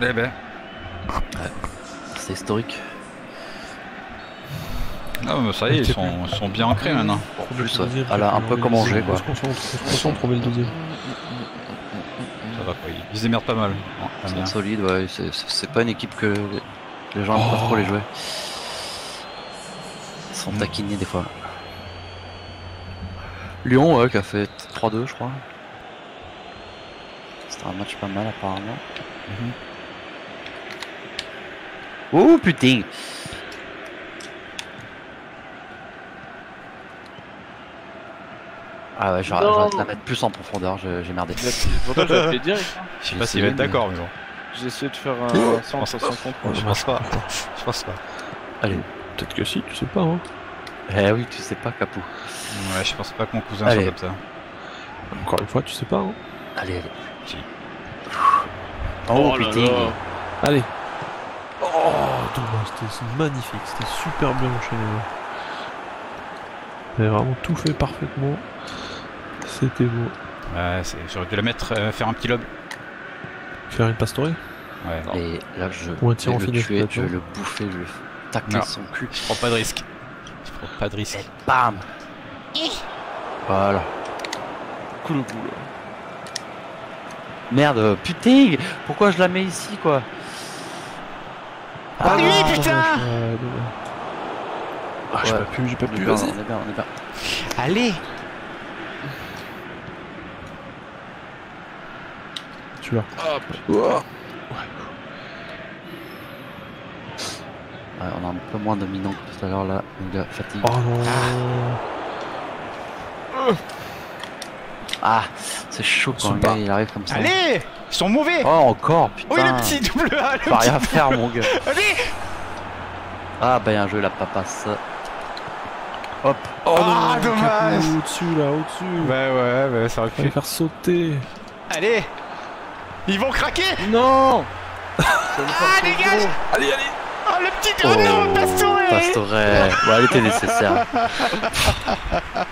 C: Eh ben.
A: C'est historique.
C: Non, mais ça y est, ils sont, ils sont bien ancrés maintenant.
A: Plus, ouais. un peu comme Angers,
B: on
A: quoi.
B: on se concentre, trouver le deuxième.
C: Ça va quoi. Ils se démerdent pas mal.
A: Ils sont solides, ouais. C'est- pas une équipe que les gens aiment pas trop les jouer. Ils sont
C: Mm.
A: taquinés des fois. Lyon, ouais, qui a fait 3-2, je crois. C'était un match pas mal, apparemment.
C: Mhm.
A: Oh putain Ah ouais, j'aurais dû la mettre plus en profondeur, j'ai merdé.
D: Pourtant, fait direct. hein.
C: Je sais pas s'il va être d'accord, mais bon.
D: J'ai essayé de faire un.
C: Je pense pas. Je pense pas.
A: Allez.
B: Peut-être que si, tu sais pas, hein.
A: Eh oui, tu sais pas, Capou.
C: Ouais, je pense pas que mon cousin
A: Allez.
C: soit comme ça.
B: Encore une fois, tu sais pas, hein.
A: Allez, allez. Oh,
D: là
A: putain
D: là.
B: Allez Oh, c'était magnifique, c'était super bien enchaîné. avez vraiment tout fait parfaitement. C'était beau.
C: Ouais, c'est- j'aurais dû la mettre, euh, faire un petit lob.
B: Faire une pastorée
C: Ouais,
A: Et là, je
B: Ou un tir
A: vais
B: en
A: le tuer, je vais
B: non
A: le bouffer, je vais tacler
C: Non.
A: son cul.
C: je prends pas de risque. Je prends pas de
A: Et
C: risque.
A: bam Voilà.
D: Coup de boule.
A: Merde, putain Pourquoi je la mets ici, quoi
C: Ah, lui,
B: dommage,
C: putain.
B: Ah, j'ai
A: Ouais.
B: pas pu, j'ai pas pu, vas-y
A: on est bien, on est bien.
C: Allez
B: Tu l'as.
D: Ah, putain.
B: Oh.
A: Ouais, on a un peu moins dominant que tout à l'heure, là. Donc, la fatigue.
B: Oh non
A: Ah, c'est chaud
B: Ils
A: quand un
B: pas-
A: gars il arrive comme ça.
C: Allez Ils sont mauvais
A: Oh, encore, putain
C: Oh, le petit [laughs] double A le
A: Faut rien
C: petit-
A: faire, mon gars. [laughs]
C: Allez
A: Ah, bah, bien joué, la papasse. Hop.
B: Oh
C: Ah,
B: non,
C: dommage.
B: Au-dessus, là, au-dessus
C: Ouais, ouais, ouais, ça aurait pu.
B: faire sauter
C: Allez Ils vont craquer
A: Non [laughs]
C: Ah, dégage
B: Allez, allez
C: Oh, le petit... Oh, non, Pastore
A: Pastoret. Bon, elle était nécessaire.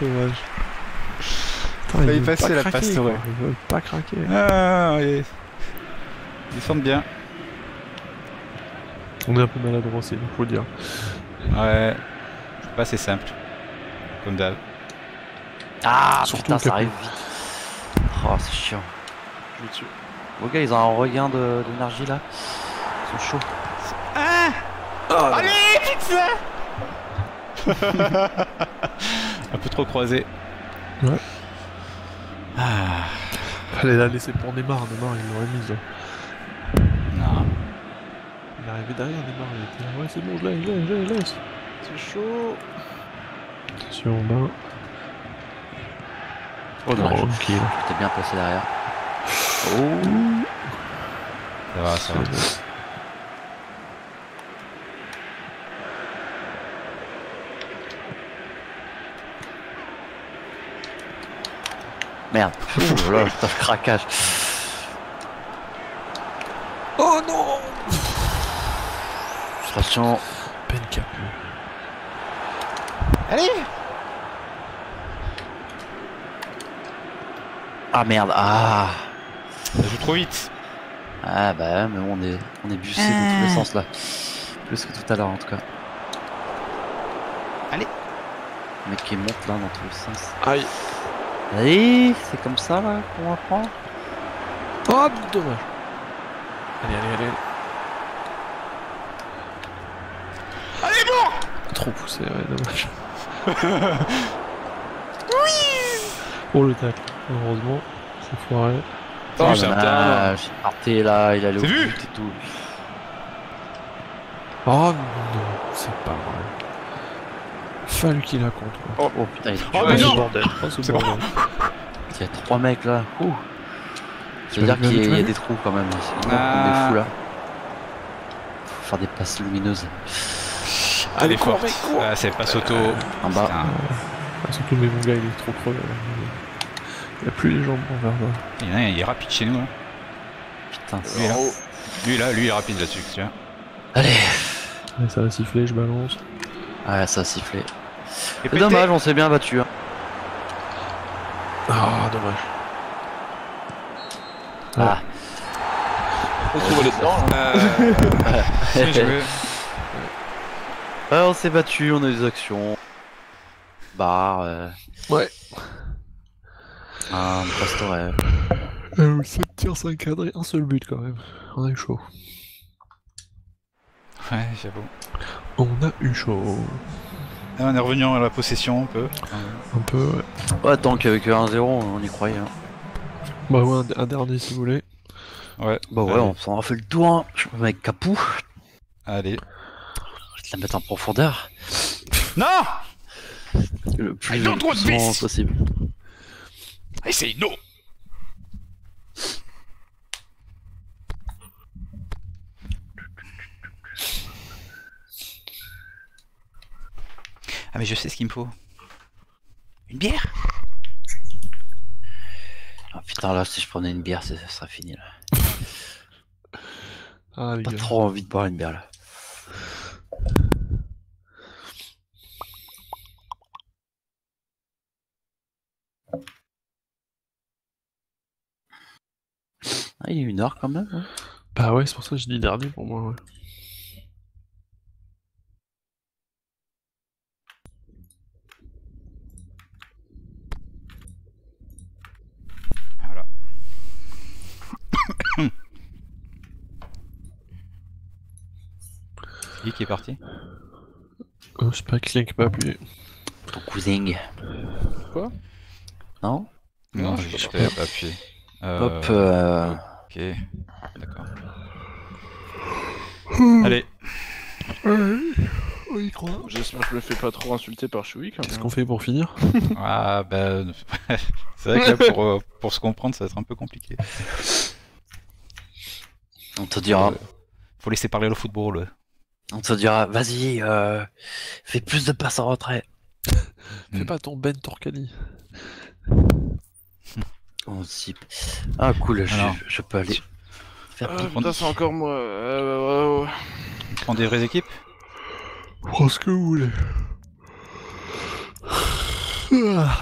B: Dommage.
C: Fallait
B: ils veulent
C: passer
B: pas
C: la
B: craquer, quoi. Ils veulent pas craquer.
C: Ah, oui. Ils sentent bien.
B: On est un peu maladroit aussi, faut le dire.
C: Ouais. C'est pas assez simple. Comme d'hab.
A: Ah,
B: Surtout
A: putain, ça arrive vite. Oh, c'est chiant.
D: Je vais dessus.
A: Vos gars, ils ont un regain d'énergie, là. Ils sont chauds.
C: Ah Allez, putain [laughs] Un peu trop croisé.
B: Ouais.
C: Ah.
B: Fallait la laisser pour Neymar, Neymar il l'aurait mise. hein.
C: Non.
B: Il est arrivé derrière Neymar, il était là, ouais c'est bon, je laisse, je laisse, je laisse, je laisse.
D: C'est chaud.
B: Attention, ben.
A: Oh, dommage.
B: tranquille.
A: J'étais bien placé derrière. Oh
C: Ça va, ça va.
A: Merde. Ouh là, putain, le craquage.
B: Oh non
A: Attention.
B: Peine Capu.
C: Allez
A: Ah merde. Ah.
C: Ça joue trop vite.
A: Ah bah ouais, mais on est, on est bussé dans tous les sens là. Plus que tout à l'heure en tout cas.
C: Allez.
A: Le mec qui monte là dans tous les sens.
B: Aïe
A: Allez, c'est comme ça là qu'on apprend.
B: Oh dommage Allez, allez, allez.
C: Allez, bon
B: Trop poussé, ouais, dommage. [laughs] oui Oh le tacle, heureusement, c'est foiré.
D: Oh,
A: Ah,
D: c'est
A: dommage. Arté là, il allait au
C: C'est vu
A: but et tout.
B: Oh non, c'est pas vrai. Fallu qu'il la compte quoi.
A: Oh, putain, il,
C: Oh,
B: Ah,
C: mais
B: ce
C: non
B: bordel. Oh, ce
C: C'est bon.
B: bordel.
A: il y a trois mecs là. Ouh. C'est-à-dire
B: vas bien
A: qu'il y, a- y des trous quand même. Sinon,
C: Ah.
A: on est fou là. Faut faire des passes lumineuses.
C: Elle est forte. Ah, c'est pas Soto.
A: En bas.
B: Ah, surtout, mais mon gars, il est trop crevé. là. Il a plus les jambes envers moi.
C: Il y en a un, il est rapide chez nous. hein.
A: Putain,
C: Lui
A: c'est...
C: là. Lui là, lui il est rapide là-dessus, tu vois.
A: Allez.
B: Allez, ça va siffler, je balance.
A: Ouais, ça a sifflé.
C: Et
A: C'est
C: pété.
A: dommage, on s'est bien battu. Hein.
B: Ah, dommage.
A: Ah.
D: On trouve aller dedans. hein.
C: Euh, bien joué.
A: Ouais, on s'est battu, on a des actions. Barre. Euh...
B: Ouais.
A: Un pastoret.
B: Euh, 7 tirs, 5 cadrés, un seul but quand même. On a eu chaud.
C: Ouais, j'avoue.
B: On a eu chaud.
C: Ah, on est revenu à la possession un peu.
B: Un peu, ouais.
A: Ouais, tant qu'avec 1-0, on y croyait. Hein.
B: Bah ouais, un, un dernier si vous voulez.
C: Ouais.
A: Bah ouais,
C: Allez.
A: on s'en a fait le tour. hein. Je suis avec Capou.
C: Allez.
A: Je vais te la mettre en profondeur.
C: Non
A: Le plus,
C: I don't want
A: possible.
C: I say no Ah mais je sais ce qu'il me faut. Une bière
A: Ah, putain, là, si je prenais une bière, c'est- ça serait fini. Là.
B: Ah, les
A: Pas
B: gars.
A: trop envie de boire une bière là. Ah, il est une heure quand même. hein.
B: Bah ouais, c'est pour ça que je dis dernier pour moi, ouais.
C: Voilà. C'est qui est parti
B: Euh, c'est pas Clint qui peut appuyer.
A: Ton cousin.
D: Quoi?
A: Non?
C: Non,
D: je
C: je
D: sais
C: n'avais pas appuyé. Euh,
A: Hop. euh,
C: Ok, d'accord. Allez,
B: On y croit.
D: J'espère que je me fais pas trop insulter par Chewie quand
B: Qu'est-ce qu'on fait pour finir?
C: Ah bah... [laughs] c'est vrai que là, pour, euh, pour se comprendre, ça va être un peu compliqué.
A: On te dira.
C: Faut laisser parler le football.
A: On te dira, vas-y, euh, fais plus de passes en retrait. [laughs]
B: Fais pas ton Ben Torcali. [laughs]
A: Oh, zip. Ah, cool, je,
C: Alors.
A: je peux aller faire
D: Ah,
A: pipi.
D: putain, c'est encore moi. Euh, ouais, ouais, ouais.
C: On prend des vraies équipes?
B: Prends ce que vous voulez. Ah.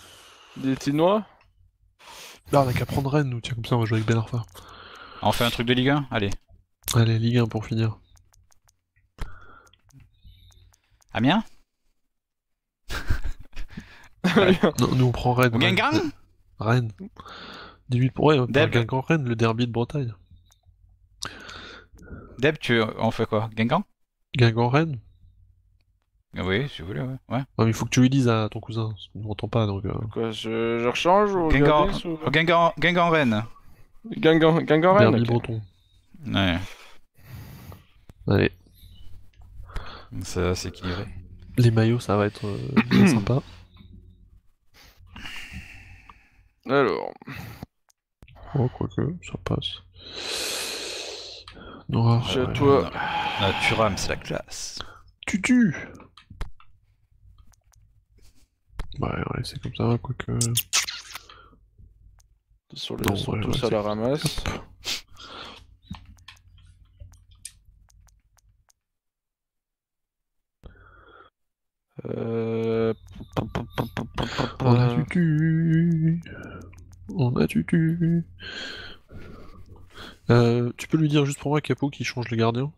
B: [sighs]
D: Des Tinois?
B: Bah, on a qu'à prendre Rennes, nous, tiens, comme ça on va jouer avec Ben Arfa.
C: On fait un truc de Ligue 1 Allez.
B: Allez, Ligue 1 pour finir.
C: Amiens [laughs]
B: Non, nous on prend Rennes.
C: Ou
B: Rennes.
C: Guingamp
B: Rennes. 18 pour ouais. Guingamp Rennes, le derby de Bretagne.
C: Deb, tu... on fait quoi? Guingamp
B: Guingamp Rennes
C: Oui, si vous voulez, ouais. ouais.
B: Ouais, mais il faut que tu lui dises à ton cousin, on n'entend pas donc. euh,
D: Quoi, je, je rechange ou
C: Guingamp,
D: ou-
C: Guingamp, Guingamp Rennes.
D: Guingamp, Guingamp Rennes,
B: derby breton.
C: Ouais,
B: Allez,
C: ça c'est équilibré.
B: les maillots ça va être euh, bien [clears throat] sympa.
D: Alors,
B: Oh, quoique, ça passe. Noir.
D: Chez
B: ouais.
D: toi.
C: Ah, Thuram, c'est la classe.
B: Tutu Ouais, ouais, c'est comme ça, quoique.
D: sur les
B: Non,
D: sont
B: ouais,
D: tous
B: ouais,
D: à la ramasse. Euh...
B: On a tutu On a tutu euh, Tu peux lui dire juste pour moi, Capo, qui change le gardien?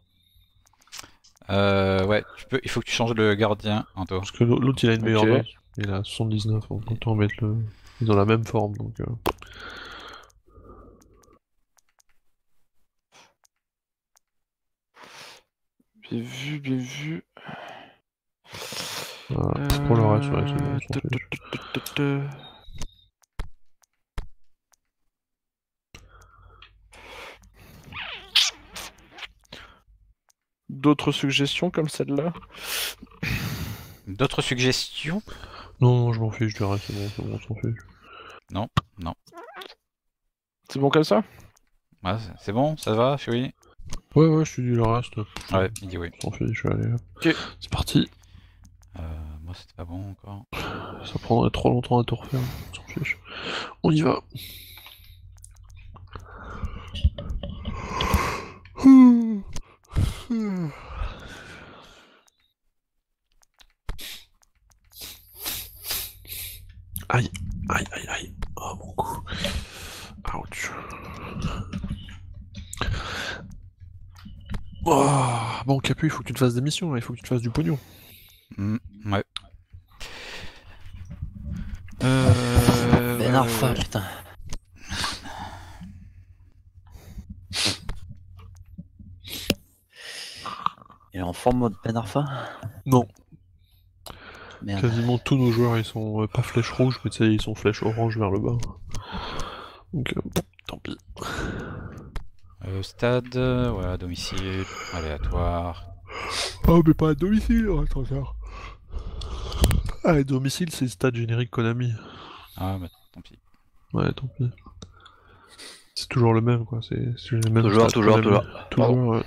C: Euh, ouais, tu peux, il faut que tu changes le gardien, Anto.
B: Parce que l'au- l'autre il a une meilleure
D: Ok.
B: note. Il a 79, donc autant mettre le. Ils ont la même forme donc. euh.
D: Bien vu, bien vu.
B: Voilà. Pour le reste, ouais, c'est bon, on s'en
D: Euh,
B: fiche.
D: D'autres suggestions comme celle-là
C: D'autres suggestions?
B: Non, non, je m'en fiche du reste, c'est bon, c'est bon, on s'en fiche.
D: C'est bon comme ça?
C: Ouais, c'est- bon, ça va, oui
B: Ouais, ouais, je te dis le reste.
C: Ouais, il dit oui.
B: On s'en fiche, allez.
D: Ok.
B: C'est parti.
C: Euh, moi, c'était pas bon encore.
B: Ça prendrait trop longtemps à tout refaire. On y va. Aïe, aïe, aïe, aïe. Oh mon cou. Ouch. Oh, bon, Capu, il faut que tu te fasses des missions, là. il faut que tu te fasses du pognon.
C: Hmm, ouais.
D: Euh...
A: Putain. Il est en forme mode Ben Arfa
B: Non,
A: Merde.
B: quasiment tous nos joueurs ils sont euh, pas flèche rouge, mais tu sais, ils sont flèche orange vers le bas. Donc, euh, tant pis.
C: Euh, stade, voilà, domicile, aléatoire.
B: Oh, mais pas à domicile, attends, ça. Ah, à domicile, c'est stade générique Konami.
C: Ah, bah tant pis.
B: Ouais, tant pis. C'est toujours le même, quoi. C'est c'est le même
A: Toujours, toujours,
B: Konami.
A: toujours.
B: Toujours, ouais.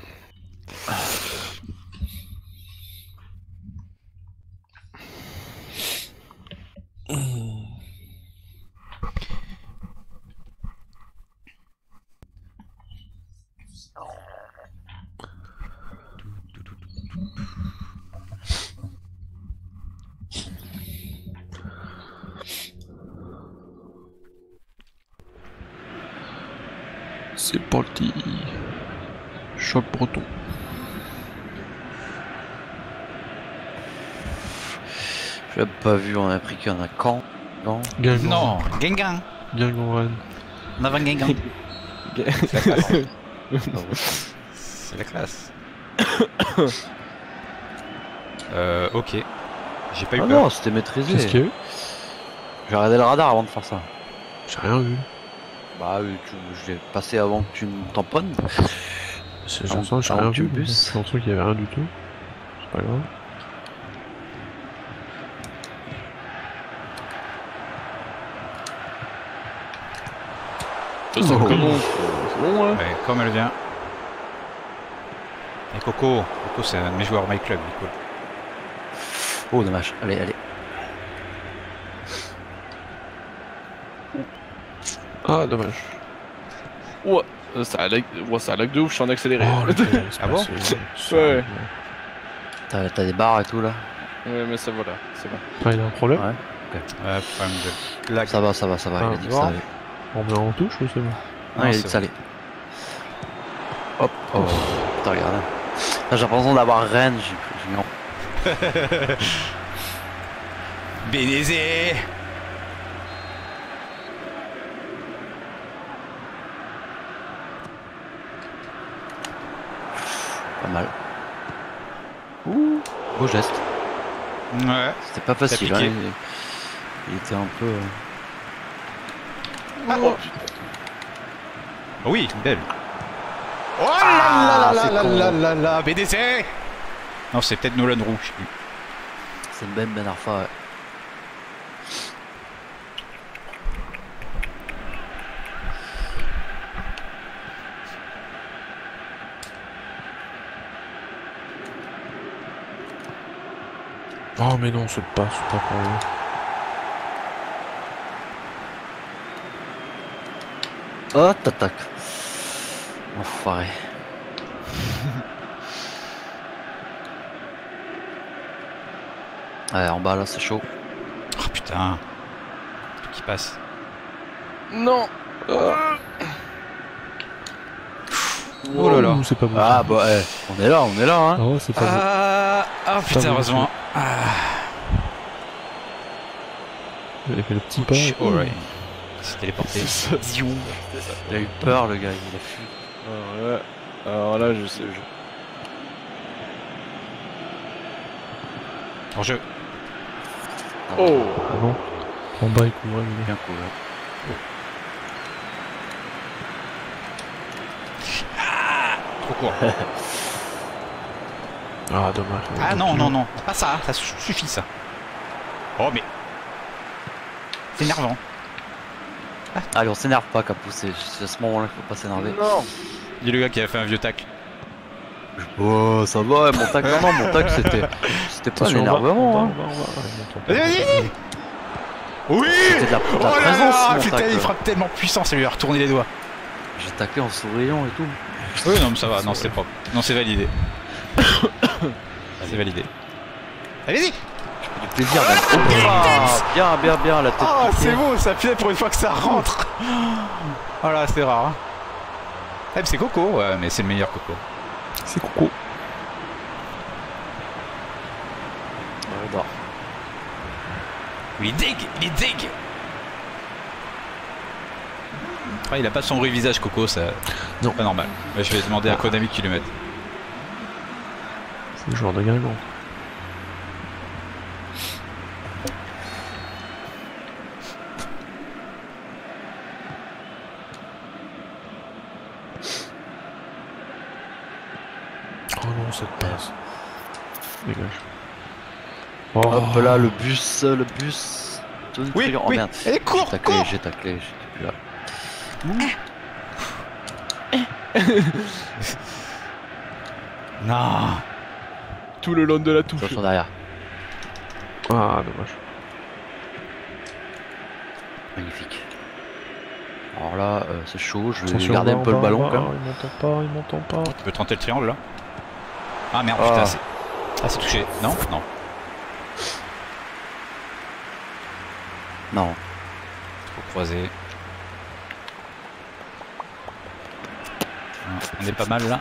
B: C'est parti. Choc breton.
A: Je l'ai pas vu, on a pris qu'il y en a quand? Non
B: Guingamp.
C: Non, Gengan
B: Guingamp Rennes.
C: On avait un Gengan C'est la classe. C'est la classe. [coughs] euh, ok. J'ai pas eu
A: Ah
C: peur.
A: non, c'était maîtrisé.
B: Qu'est-ce qu'il y a eu?
A: J'ai regardé le radar avant de faire ça.
B: J'ai rien vu.
A: Bah oui, tu- je l'ai passé avant que tu me tamponnes.
B: J'ai l'impression qu'il y avait rien du tout. C'est pas grave.
A: Oh.
D: C'est bon, hein
C: Ouais, comme elle vient. Et Coco, Coco c'est un de mes joueurs My Club, il est cool.
A: Oh dommage, allez, allez.
B: Ah, dommage.
D: Ouais, euh, ça a lag, ouais, ça a lag de ouf, je suis en accéléré.
B: Oh, le [laughs]
C: Ah bon
D: Ouais.
A: T'as des barres et tout là
D: ouais, mais ça voilà, c'est bon.
B: Ah, il a un problème
A: Ouais.
C: Ouais, problème de lag.
A: Ça va, ça va, ça va, il a dit que ça allait.
B: On met en touche ou c'est bon
A: Ah, il dit
C: c'est
A: que ça allait. Hop, oh, putain, regarde. Là, J'ai l'impression d'avoir Rennes, j'ai en- [laughs]
C: Bénézé
A: pas mal. Ouh, beau geste.
C: Ouais.
A: C'était pas facile, hein, il, il était un peu... euh,
D: Oh,
C: Oui, belle. Oh
A: Ah,
C: là là
A: con.
C: là là là BDC Non, c'est peut-être Nolan Roux, je sais plus.
A: C'est Ben Ben Arfa, ouais.
B: Oh, mais non, c'est pas, c'est pas pour
A: Oh, tac. Enfoiré. [laughs] ouais, en bas là, c'est chaud.
C: Oh putain. Tout qui passe.
D: Non
C: Oh là là.
B: Ouh, c'est pas bon.
A: Ah bah, eh, on est là, on est là, hein.
B: Ah ouais, c'est pas bon.
C: Ah, ah
B: Pas
C: putain,
B: bon,
C: heureusement. Ah,
B: Il a fait le petit pas.
C: Oh. Il s'est téléporté. [laughs]
A: Il a eu peur, le gars, il a fui.
D: Alors là, alors là je sais. je-
C: En jeu.
D: Oh
B: Ah non. En bas, il couvrait. il est-
A: Bien cool.
C: Trop court. [laughs]
B: Ah, dommage.
C: Ah non, non, non. Pas ça, ça su- suffit ça. Oh mais. C'est énervant. [laughs]
A: Allez, on s'énerve pas, Capou, c'est à ce moment-là qu'il faut pas s'énerver.
D: Non
C: Il y a le gars qui a fait un vieux tac.
A: Oh, ça va, mon tac, non, non, mon tac, c'était c'était pas un énervement, hein.
C: Vas-y, Oui
A: C'était de la, de
C: Oh
A: la
C: là
A: présence,
C: là Putain,
A: tac.
C: il frappe tellement puissant, ça lui a retourné les doigts.
A: J'ai taclé en souriant et tout.
C: Oui, non, mais ça va, non, c'est propre. Non, c'est validé. [coughs] c'est validé. Allez-y
A: plaisir, même. Oh, ah, bien, bien, bien, la tête.
C: Oh, c'est beau, ça fait pour une fois que ça rentre Voilà, c'est rare. hein. Eh, c'est Coco, ouais, mais c'est le meilleur Coco.
B: C'est coco.
C: Il est deg Il est deg ah, Il a pas son vrai visage, Coco, ça.
B: Non.
C: Pas normal. Ouais, je vais demander à Konami qu'il le mette.
B: C'est le joueur de Guingamp. Oh, cette passe. Dégage. Oh,
A: Hop là, le bus, le bus.
C: Oui.
A: Oh
C: oui.
A: merde.
C: Allez,
A: J'ai
C: cours,
A: taclé,
C: cours
A: j'ai taclé, j'étais plus là. [laughs]
C: Non
D: Tout le long de la touche.
A: Attention derrière.
B: Ah, dommage.
A: Magnifique. Alors là, euh, c'est chaud, je vais
B: Attention,
A: garder un
B: bas,
A: peu le ballon
B: bas,
A: quand même.
B: Il m'entend pas, il m'entend pas.
C: Tu peux tenter le triangle là Ah merde,
A: Ah.
C: putain, c'est. Ah, c'est touché. Non Non.
A: Non.
C: Faut croiser. Ah, On est pas mal là.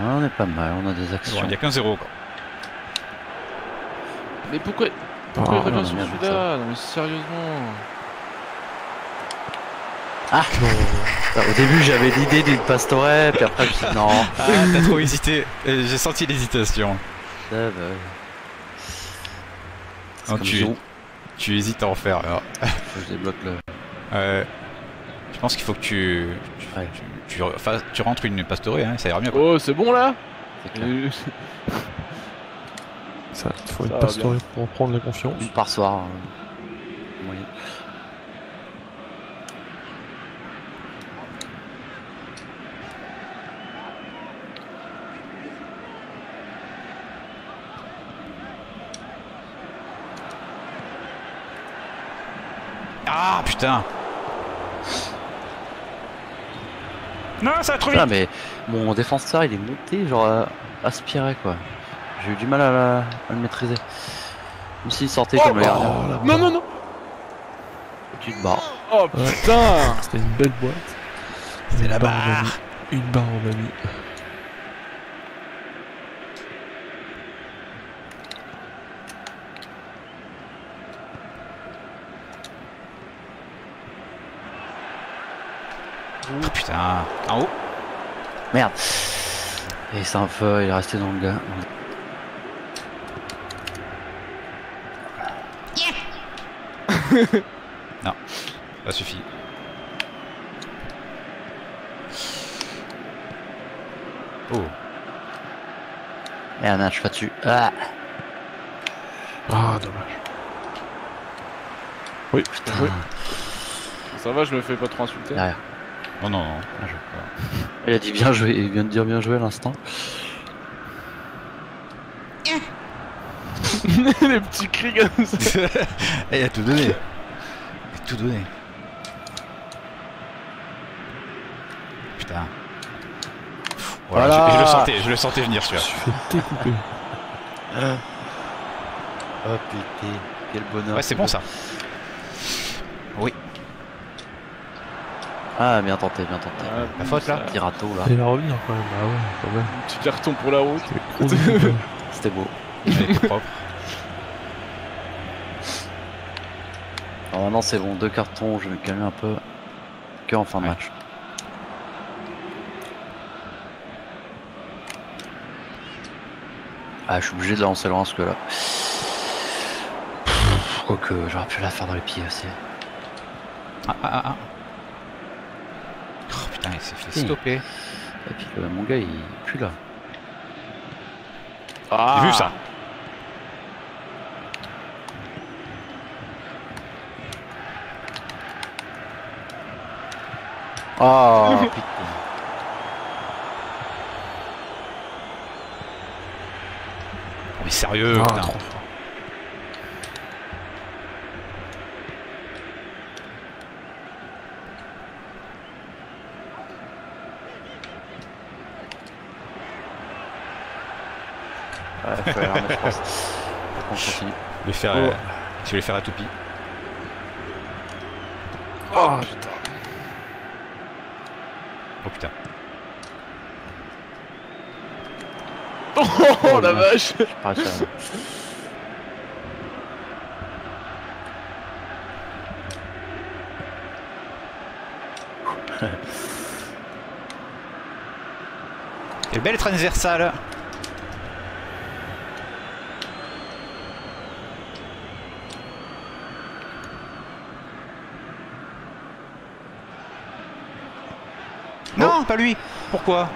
A: Ah, on est pas mal, on a des
C: Bon,
A: actions.
C: il y a qu'un zéro quoi.
D: Mais pourquoi,
B: Ah,
D: pourquoi il
A: non,
D: revient sur celui-là Non mais sérieusement.
A: Ah, Au début, j'avais l'idée d'une pastoret, puis après, je me suis dit non.
C: Ah, t'as trop hésité. Euh, J'ai senti l'hésitation. Non, tu- hésites à en faire. alors. [laughs]
A: Faut que je débloque le.
C: Euh, je pense qu'il faut que tu. Tu,
A: Ouais.
C: tu, tu refasses- tu rentres une pastorée, hein, ça ira mieux. Quoi.
D: Oh, c'est bon là
A: C'est clair.
B: Ça, il faut une
D: Ça
B: pastorée pour reprendre la confiance.
A: Une par soir. euh.
C: Ah putain Non, ça va trop vite
A: Ah, mais mon défenseur, il est monté, genre euh, aspiré quoi. J'ai eu du mal à, la- à le maîtriser. Même s'il sortait comme la dernière.
B: Oh, là,
D: Non, non, non
A: Tu te barres.
D: Oh putain
B: C'était une belle boîte.
C: C'est la
B: barre. Une barre en ami.
C: Oh, putain En haut
A: Merde. Et c'est un feu, il est resté dans le gars.
C: Ça suffit. Oh
A: Merde, merde, je suis pas dessus. Ah,
B: Ah, dommage. Oui,
A: putain.
B: oui.
D: Ça va, je me fais pas trop insulter.
A: Derrière.
C: Non, non, non.
A: Bien joué. [laughs] Il a dit bien joué, il vient de dire bien joué à l'instant. [laughs]
D: Les petits cris comme ça. [laughs]
C: Eh, il a tout donné. Il a tout donné. Putain. Voilà,
A: Voilà.
C: Je, je le sentais, je le sentais venir
B: Je
C: celui-là.
B: suis fait découper.
A: Oh putain, quel bonheur.
C: Ouais, c'est bon ça.
A: Ah, bien tenté, bien tenté.
D: Ah,
C: La faute, là
D: ça-
A: Pirato là,
B: Il va revenir quand même. Ah ouais, quand même.
D: Petit carton pour la route. [laughs]
A: C'était beau.
C: Avec propre.
A: Alors maintenant c'est bon, deux cartons, je vais me calmer un peu. Que en fin de
C: Ouais.
A: match. Ah, je suis obligé de la lancer loin parce que là. Quoique j'aurais pu la faire dans les pieds aussi.
C: Ah, ah, ah, ah. Oh putain, il s'est fait stopper.
A: Et puis le- mon gars il est plus là.
D: Ah
C: J'ai vu ça.
A: Oh putain.
C: Mais sérieux,
B: Ah,
C: putain.
B: trop
A: Ouais, je pense. [laughs] On continue.
C: Je vais faire,
D: Oh.
C: euh, je vais les faire à toupie.
D: Oh putain.
C: Oh putain. [laughs]
D: Oh, la vache
A: ça-
C: Quelle belle transversale Non, pas lui Pourquoi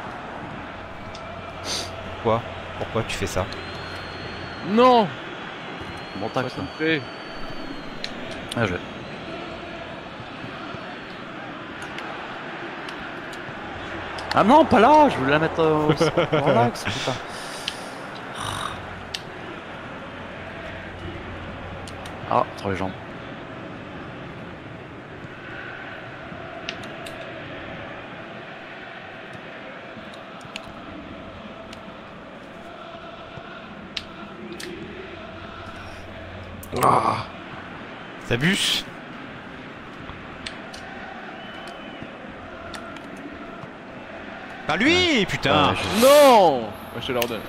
C: Pourquoi Pourquoi tu fais ça
D: Non
A: Bon tac ça.
D: Fait.
A: Ah, je... Ah non, pas là, je voulais la mettre euh, au relax, [laughs] putain. Ah, sur les jambes.
C: T'abuses Pas lui, putain
A: Ouais, je-
D: Non Ouais, Je te l'ordonne.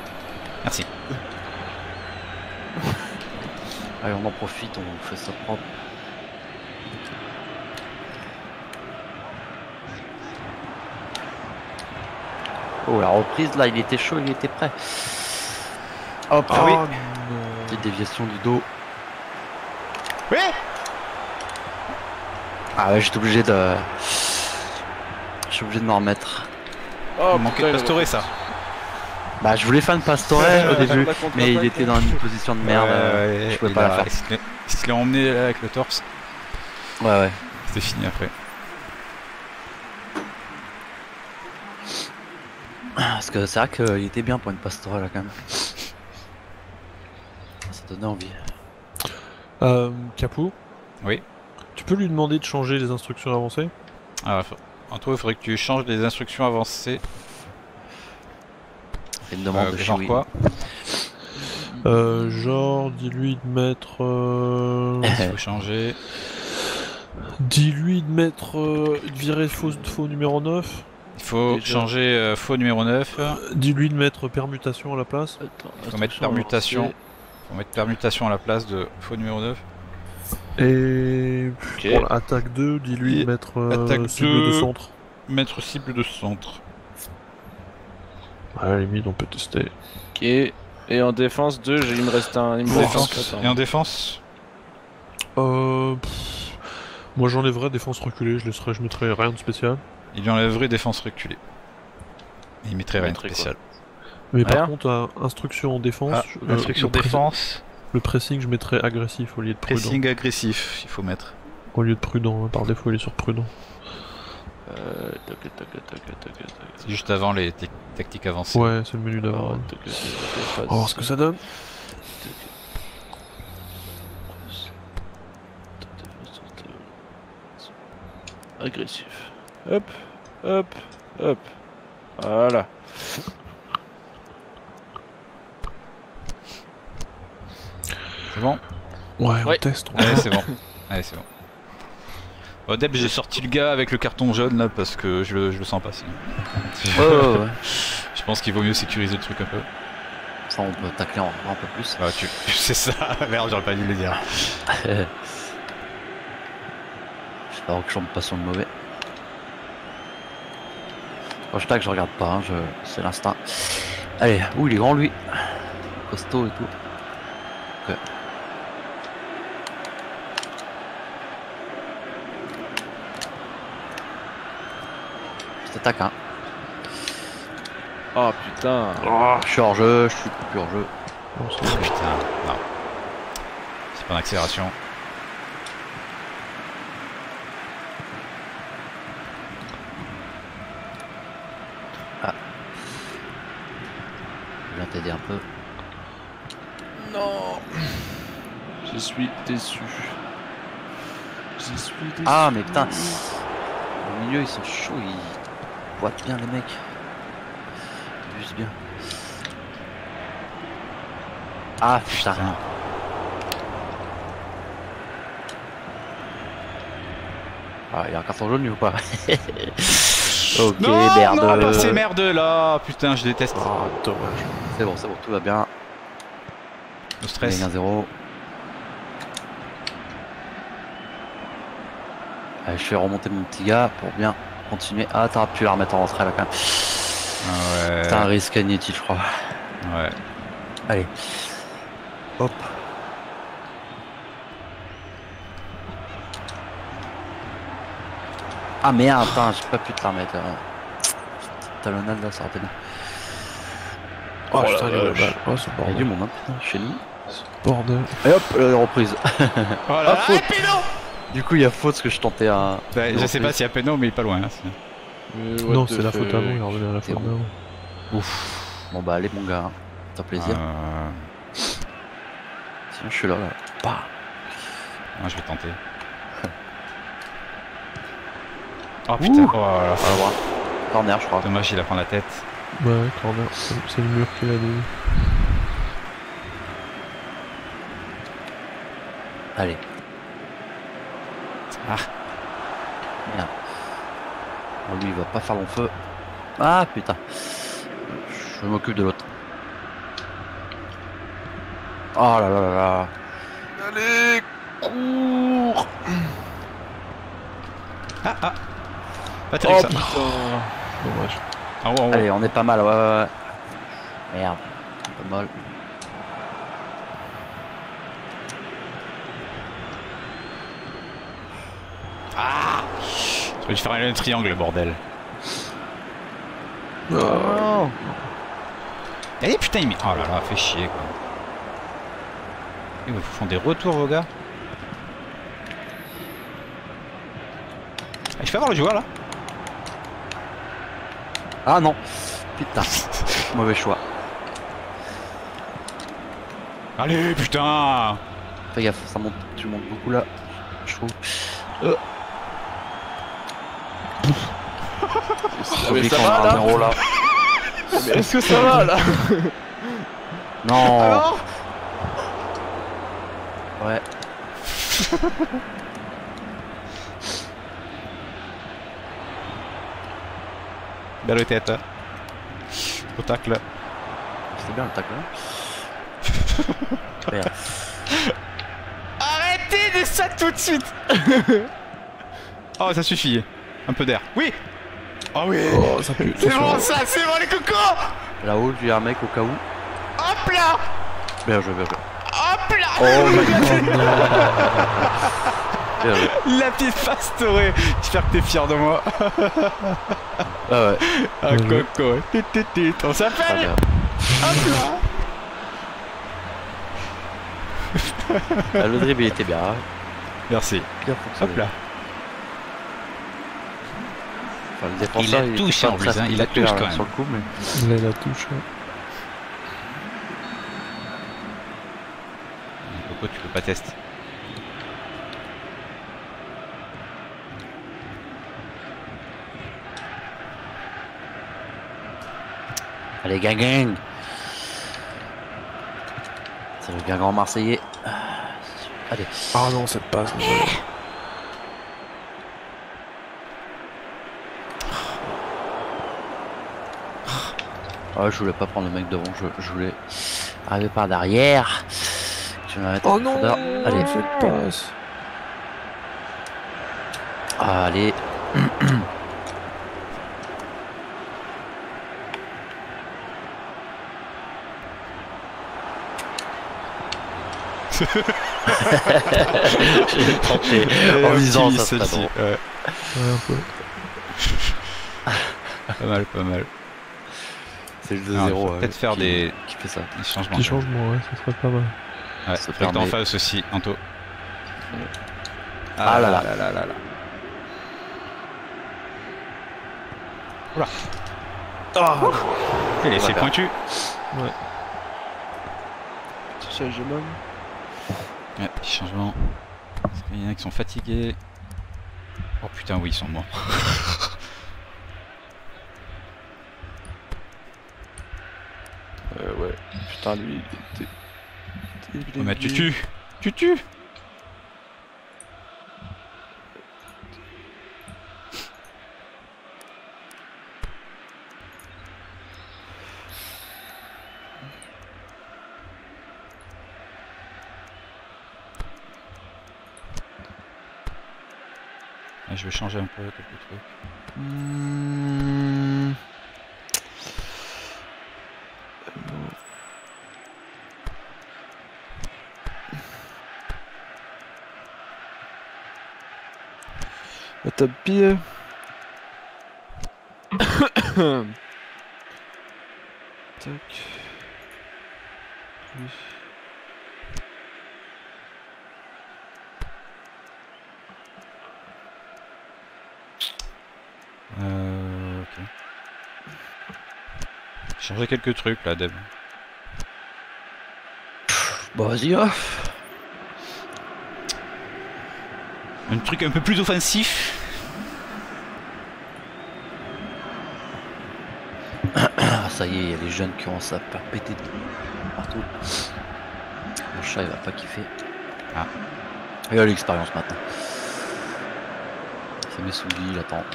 C: Merci. [laughs]
A: Allez, on en profite, on fait ça propre. Oh, la reprise, là, il était chaud, il était prêt. Hop,
C: Ah oui.
B: Oh, non.
A: petite déviation du dos.
C: Oui
A: Ah ouais, j'étais obligé de... Je suis obligé de m'en remettre.
D: Oh,
C: Il manquait de
D: a-
C: ça.
A: Bah, je voulais faire une pastore au début, mais il était dans une position de merde. euh, je pouvais pas la faire.
C: Il se l'est emmené là, avec le torse,
A: Ouais, ouais.
C: c'était fini après.
A: Parce que c'est vrai qu'il était bien pour une pastorale, là, quand même. Ça donnait envie.
B: Euh, Capou
C: Oui.
B: Tu peux lui demander de changer les instructions avancées
C: Ah, faut- Antoine, il faudrait que tu changes les instructions avancées.
A: Une demande
C: Euh,
A: de
C: genre quoi
B: euh, Genre, dis-lui de mettre. euh, [laughs]
C: Il faut changer.
B: dis-lui de mettre. euh, de virer faux, faux numéro 9.
C: Il faut
D: Déjà.
C: changer euh, faux numéro 9.
B: Dis-lui de mettre permutation à la place.
D: Attends,
C: Il faut mettre permutation. Il faut mettre permutation à la place de faux numéro 9.
B: Et
D: Ok.
B: pour l'attaque 2, dis-lui mettre euh, cible
C: 2.
B: de centre.
C: Mettre cible de centre.
B: Ouais, à la limite, on peut tester.
D: Ok. Et en défense 2, il me reste un. Il me
C: Défense.
D: hein.
C: Et en défense
B: Euh, pff, moi j'enlèverais défense reculée, je laisserais, je mettrais rien de spécial.
C: Il lui enlèverait défense reculée. Il mettrait rien de spécial.
B: Mais
D: Rien
B: par contre, à instruction en défense,
C: Ah,
B: euh,
C: instruction défense.
B: Le pressing, je mettrais agressif au lieu de prudent.
C: Pressing agressif, il faut mettre.
B: Au lieu de prudent, hein, par défaut il est sur prudent.
D: Euh.
C: C'est juste avant les tactiques avancées.
B: Ouais, c'est le menu d'avant. On va voir ce que ça donne.
D: Agressif. Hop, hop, hop. Voilà.
C: C'est bon
B: Ouais, on
D: Ouais.
B: teste. on-
C: Ouais, c'est bon. Allez, c'est bon. Au début, j'ai sorti le gars avec le carton jaune là parce que je le, je le sens pas sinon.
A: Ouais, ouais, ouais. [laughs]
C: Je pense qu'il vaut mieux sécuriser le truc un peu.
A: Ça, on peut tacler en- un peu plus.
C: Ah, tu... [laughs] C'est ça, [laughs] merde, j'aurais pas dû le dire.
A: J'espère que je pas sur le mauvais. Quand je tacle, je regarde pas, hein, je... c'est l'instinct. Allez, ouh, il est grand lui? Costaud et tout. Hein.
D: Oh putain.
A: Je suis hors jeu, je suis plus hors jeu.
B: C'est-
C: Putain, non. C'est pas en accélération.
A: Je viens t'aider un peu.
D: Non. Je suis déçu. Je suis déçu.
A: Ah, mais putain. Au milieu, ils sont chauds, ils boitent bien les mecs. Ils abusent bien. Ah, putain. Ah, il y a un carton jaune lui ou pas [laughs] Ok,
C: non,
A: merde.
C: non, pas ces merdes là Putain, je déteste.
B: Ah, dommage.
A: C'est bon, c'est bon, tout va bien.
C: Le stress.
A: gagne 1-0. Allez, je fais remonter mon petit gars pour bien continuer. Ah, t'aurais pu la remettre en retrait là quand même.
C: Ouais.
A: C'est un risque inutile, je crois.
C: Ouais.
A: Allez. Hop. Ah merde, j'ai pas pu te la remettre. là. Petite Talonnade là, ça aurait été bien.
B: Oh,
D: Oh
B: putain, il y a. Oh, ce
A: Il y a
B: bordel.
A: du monde, hein, putain, chez nous.
B: Ce bordel.
A: Et hop, [laughs] la reprise.
C: Voilà.
A: Ah, faute.
C: Ah,
A: Du coup, il y a faute parce que je tentais.
C: Ouais,
A: une
C: Je sais pas s'il y a péno, mais il est pas loin. hein,
D: Mais what
B: Non, c'est la faute
D: fuck.
B: avant, il est revenu à la faute
A: Zéro.
B: d'avant.
A: Bon, bah, allez, mon gars. hein. Fait plaisir.
C: Euh,
A: Sinon, je suis là, là. Bah.
C: Moi, je vais tenter. [laughs] Oh putain,
A: Ouh.
C: oh là là.
A: À la droite. Corner, je crois.
C: Dommage, il a prend la tête.
B: Ouais, corner, c'est c'est le mur qu'il a donné.
A: Allez.
C: Ah.
A: Merde. Oh, lui, il va pas faire long feu. Ah, putain. Je m'occupe de l'autre. Oh là là là là.
D: Allez, cours
C: Ah ah Pas
D: Oh
C: terrible ça.
D: putain
B: Dommage.
C: Ah, ouais, ouais.
A: Allez, on est pas mal, ouais, ouais, ouais. Merde. Pas mal.
C: J'aurais dû faire un triangle, bordel.
B: Ah,
C: Allez, putain, il met. Oh là là, fait chier quoi. Ils vous font des retours, vos gars. Ah, je peux avoir le joueur là
A: Ah non. Putain. [laughs] Mauvais choix.
C: Allez, putain
A: Fais gaffe, ça monte, tu montes beaucoup là. Je trouve.
D: Ah, mais
A: Oublie
D: ça
A: qu'on
D: va,
A: a un
D: là [laughs] est-ce que ça va là [laughs]
A: Non.
C: Alors
A: ouais. [laughs]
C: Belle tête. Au tacle.
A: C'était bien le tacle. hein. Merde.
C: Arrêtez de ça tout de suite Oh, ça suffit. Un peu d'air. Oui Oh oui
B: Oh, ça pue.
C: C'est bon ça, c'est bon les cocos
A: Là-haut, il y a un mec au cas où.
C: Hop là
A: Bien joué, bien joué.
C: Hop là
A: Oh my god. Bien joué.
C: La petite face dorée J'espère que t'es fier de moi.
A: Ah ouais.
C: Ah,
B: Bien joué.
C: coco. Tit, tit, tit. On s'appelle
A: bien.
C: Hop là
A: Ah, le dribble il était bien. hein.
C: Merci.
A: Bien fonctionné.
C: Hop là. Il a touché
A: pas
C: en plus, hein, il a touché quand
A: Sur le coup, mais.
B: Il a la touche.
C: Coco, tu peux pas tester.
A: Allez, gang gang. C'est le Guingamp marseillais. Ah, Allez.
B: Ah non, cette passe.
A: Ah, je voulais pas prendre le mec devant, je, je voulais arriver par derrière. Tu vas mettre
B: Oh non.
A: Allez.
B: Cette passe.
A: Allez. J'ai [laughs] tenté en visant ça serait drôle.
C: Ouais.
B: Ouais, un peu. [laughs]
C: Pas mal, pas mal.
A: C'est le
C: Alors,
A: 2-0.
C: il faut
A: ouais,
C: peut-être faire
A: qui-
C: des,
A: Qui fait ça
C: des changements.
B: Petit changement, ouais, ça serait pas mal.
C: Ouais, faut que t'en
A: fermer.
C: fasses aussi, Anto.
A: Ah là là.
C: là là là là. Oula. Il est
A: va
C: c'est
A: faire.
C: pointu.
D: Petit changement.
C: Ouais, petit changement. Parce qu'il y en a qui sont fatigués. Oh putain, oui, ils sont morts. [laughs]
D: Euh, ouais. Lui,
C: Oh, mais tu tues Tu tues Ah, Je vais changer un peu quelques trucs.
D: Hmm. Bah, pire. Tac.
B: lui.
C: Euh, ok. Changer quelques trucs là, Deb.
A: Bon, vas-y, hein.
C: Un truc un peu plus offensif.
A: Ça y est, il y a les jeunes qui commencent à faire péter de partout. Mon chat, il va pas kiffer.
C: Ah.
A: Il a l'expérience maintenant. Fait mes souliers, il attend.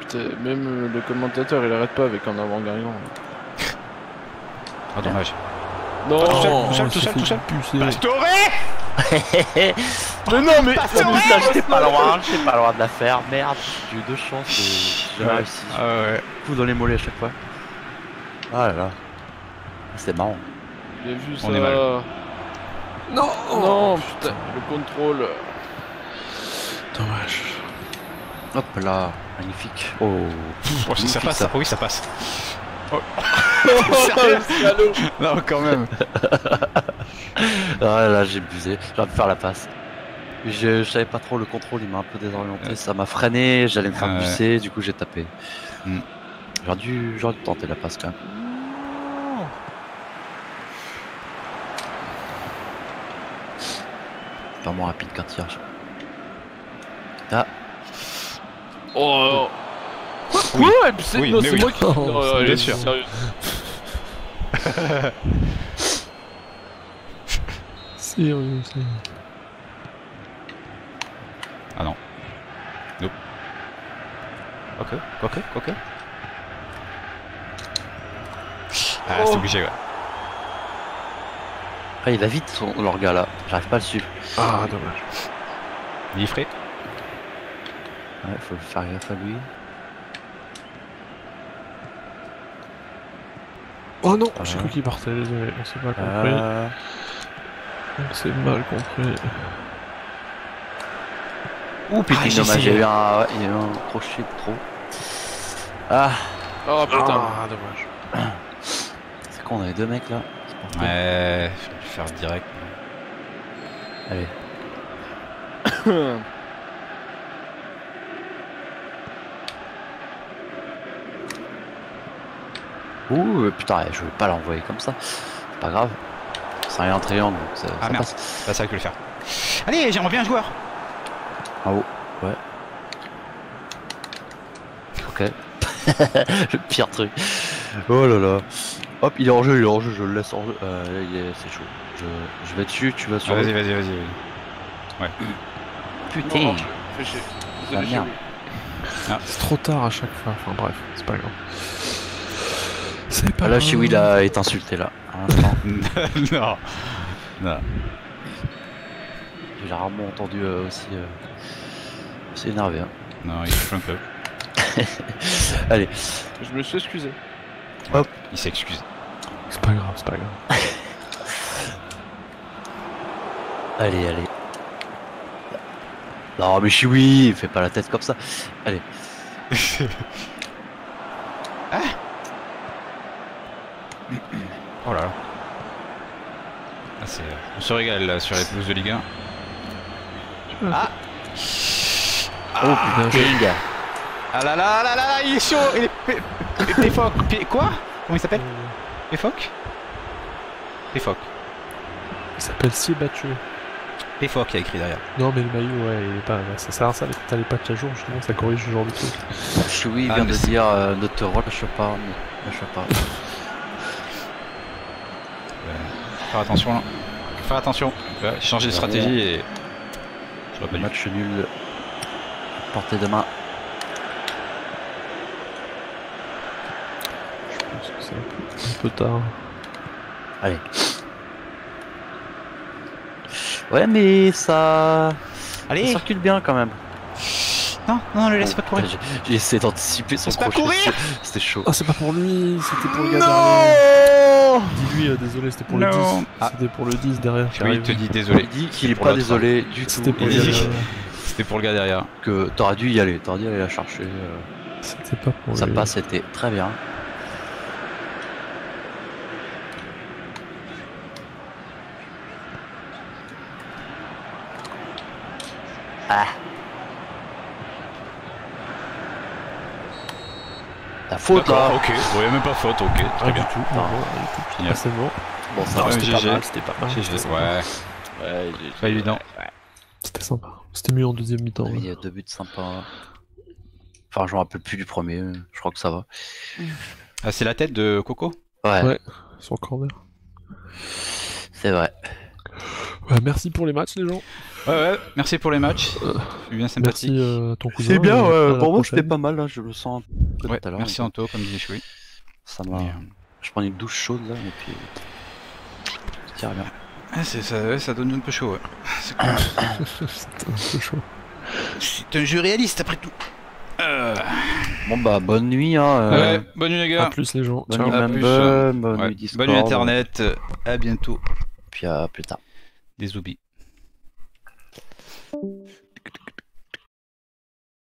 D: Putain, même euh, le commentateur il arrête pas avec en avant gagnant.
C: Ah, dommage.
D: Non
C: tout seul, tout seul, tout seul,
B: fait
C: tout seul.
B: pucer.
C: Pastoré [laughs]
D: Mais non mais
A: Putain, j'étais pas loin, j'étais pas loin de la faire. Merde, j'ai eu deux chances et j'ai réussi.
C: Ah ouais.
A: Coup dans les mollets à chaque fois. Ah là là. C'était marrant.
D: J'ai vu ça.
C: On est mal.
B: Non
D: Non putain, le contrôle.
B: Dommage.
A: Hop là, magnifique. Oh,
C: Oh, si ça passe, oui ça passe. [laughs]
D: Salaud.
C: Non quand même. [laughs]
A: Ah là, j'ai abusé. J'aurais pu faire la passe. Je, je savais pas trop le contrôle, il m'a un peu désorienté.
C: Ouais.
A: Ça m'a freiné, j'allais me faire
C: Ouais.
A: pousser, du coup j'ai tapé.
C: Hmm.
A: J'aurais dû, j'aurais dû tenter la passe quand même. Pas moins rapide qu'un tirage. Ah,
D: Oh Quoi
C: Oui.
D: Quoi c'est
C: Oui,
D: non,
C: mais
D: c'est
C: oui.
D: moi qui.
B: Oh,
D: Non,
B: c'est
D: allez,
C: bien sûr. [laughs]
D: sérieux.
B: Sérieux, sérieux.
C: Ok, ok, ok. Ah,
D: Oh.
C: c'est obligé, ouais.
A: après il va vite son, leur gars là. J'arrive pas à le suivre.
B: Ah, dommage.
C: Il est frais.
A: Ouais, faut faire gaffe à lui.
B: Oh non,
A: Ah.
B: j'ai cru qu'il partait, désolé, on s'est pas compris.
A: Euh,
B: On s'est mal compris.
A: Ouh putain,
C: Ah,
A: dommage, il y a
C: essayé.
A: eu un, ouais, il y a eu un crochet de trop. Ah,
D: Oh putain.
B: Ah, dommage.
A: On avait deux mecs là.
C: Ouais, je vais le faire direct.
A: Allez. [coughs] Ouh, putain, je veux pas l'envoyer comme ça. C'est pas grave. C'est rien en triangle, donc ça,
C: Ah,
A: ça
C: merde.
A: passe.
C: Bah, ça que le faire. Allez, j'aimerais bien un joueur.
A: En haut, ouais. Ok. [laughs] le pire truc. Oh là là. Hop, il est en jeu, il est en jeu, je le laisse en jeu. Euh, il est- c'est chaud. Je, je vais dessus, tu vas sur.
C: Ah, vas-y, vas-y, vas-y. vas-y.
A: Putain.
D: Non, fais chier. Désolé,
A: Ah, merde.
D: chérie.
B: C'est trop tard à chaque fois, enfin bref, c'est pas grave. C'est pas
A: Ah, là,
B: grave.
A: Chiwi là est insulté là. À [laughs] l'instant.
C: non. Non.
A: J'ai rarement entendu euh, aussi. euh, C'est énervé. Hein.
C: Non, il un peu. [laughs]
A: Allez,
D: Je me suis excusé.
C: Il s'excuse.
B: C'est pas grave, c'est pas grave. [laughs]
A: allez, allez. Non, mais Chiwi, fais pas la tête comme ça. Allez. [laughs]
C: Oh là là. Ah, c'est... On se régale là sur les pelouses de Ligue 1. Ah
A: Oh putain, King.
C: Ah là là là là, il est chaud Il est P- P- Péfoc P- Quoi? Comment il s'appelle? Péfoc Péfoc.
B: Il s'appelle Si battu.
C: Péfoc il y a écrit derrière.
B: Non, mais le maillot, ouais, il est pas. Ça sert à ça, t'as les patchs à jour, justement, ça corrige ce genre de truc.
C: Ah,
A: vient de dire euh, ne te relâche pas, ne te lâche pas.
C: Faire attention là. Faire attention. Ouais, changer de stratégie et.
A: Match nul. Portée de main.
B: Je pense que c'est un peu, tard.
A: Allez. Ouais, mais ça. Ça
C: Allez
A: circule bien quand même.
C: Non, non, ne laisse pas courir. [laughs]
A: J'ai- essayé d'anticiper son
C: Laisse pas
A: crochet.
C: courir
A: C'était chaud.
B: Ah, c'est pas pour lui, c'était pour le gars derrière.
C: Non
B: Dis-lui, euh, désolé, c'était pour le
C: Non.
B: 10.
C: Ah.
B: C'était pour le 10 derrière.
C: Oui, il te dit désolé.
A: Il dit qu'il est pas désolé du tout.
B: C'était pour le
A: dit
B: gars derrière.
C: C'était pour le gars derrière.
A: que t'aurais dû y aller. T'aurais dû aller la chercher. euh,
B: C'était pas pour
A: Ça
B: lui.
A: passe, c'était très bien. Faute là
C: ok. Ouais, même pas faute, ok. Très
B: Rien
C: bien.
B: du tout. Non, rien du tout.
C: Génial.
B: Ah, c'est bon.
A: Bon, ça
C: ouais,
B: c'était pas
C: GG.
B: mal, c'était pas mal.
C: GG,
B: c'était sympa.
C: Ouais,
D: Ouais, j'ai-
C: pas évident.
B: C'était sympa. C'était mieux en deuxième mi-temps.
A: Il
B: ouais.
A: y a deux buts sympas. Enfin, je me rappelle plus du premier, je crois que ça va.
C: Ah, c'est la tête de Coco?
A: Ouais,
B: Ouais. Le corner.
A: c'est vrai.
B: Ouais, merci pour les matchs, les gens.
C: Ouais, ouais, merci pour les matchs. C'est bien sympathique.
B: Merci euh, à ton cousin.
A: C'est bien,
B: à
A: ouais. Pour moi,
B: prochaine.
A: c'était pas mal, là. Je le sens un peu
C: Ouais,
A: tout à l'heure.
C: merci Anto, comme disait Choui.
A: Ça m'a.
C: Euh,
A: Je prends une douche chaude, là, et puis. Ça tire bien.
C: ah, c'est- ça, ouais, ça donne un peu chaud, ouais. [coughs] C'est cool.
B: Un peu chaud.
C: C'est un jeu réaliste après tout. Euh,
A: Bon, bah, bonne nuit, hein. euh,
C: Ouais, bonne nuit les
B: À
C: gars.
B: plus, les gens.
A: Bonne
B: Ciao.
A: nuit,
C: À plus.
A: Mumble, bonne
C: Ouais,
A: nuit Discord.
C: Bonne nuit internet, à bientôt.
A: Puis à plus tard.
C: Des oublis.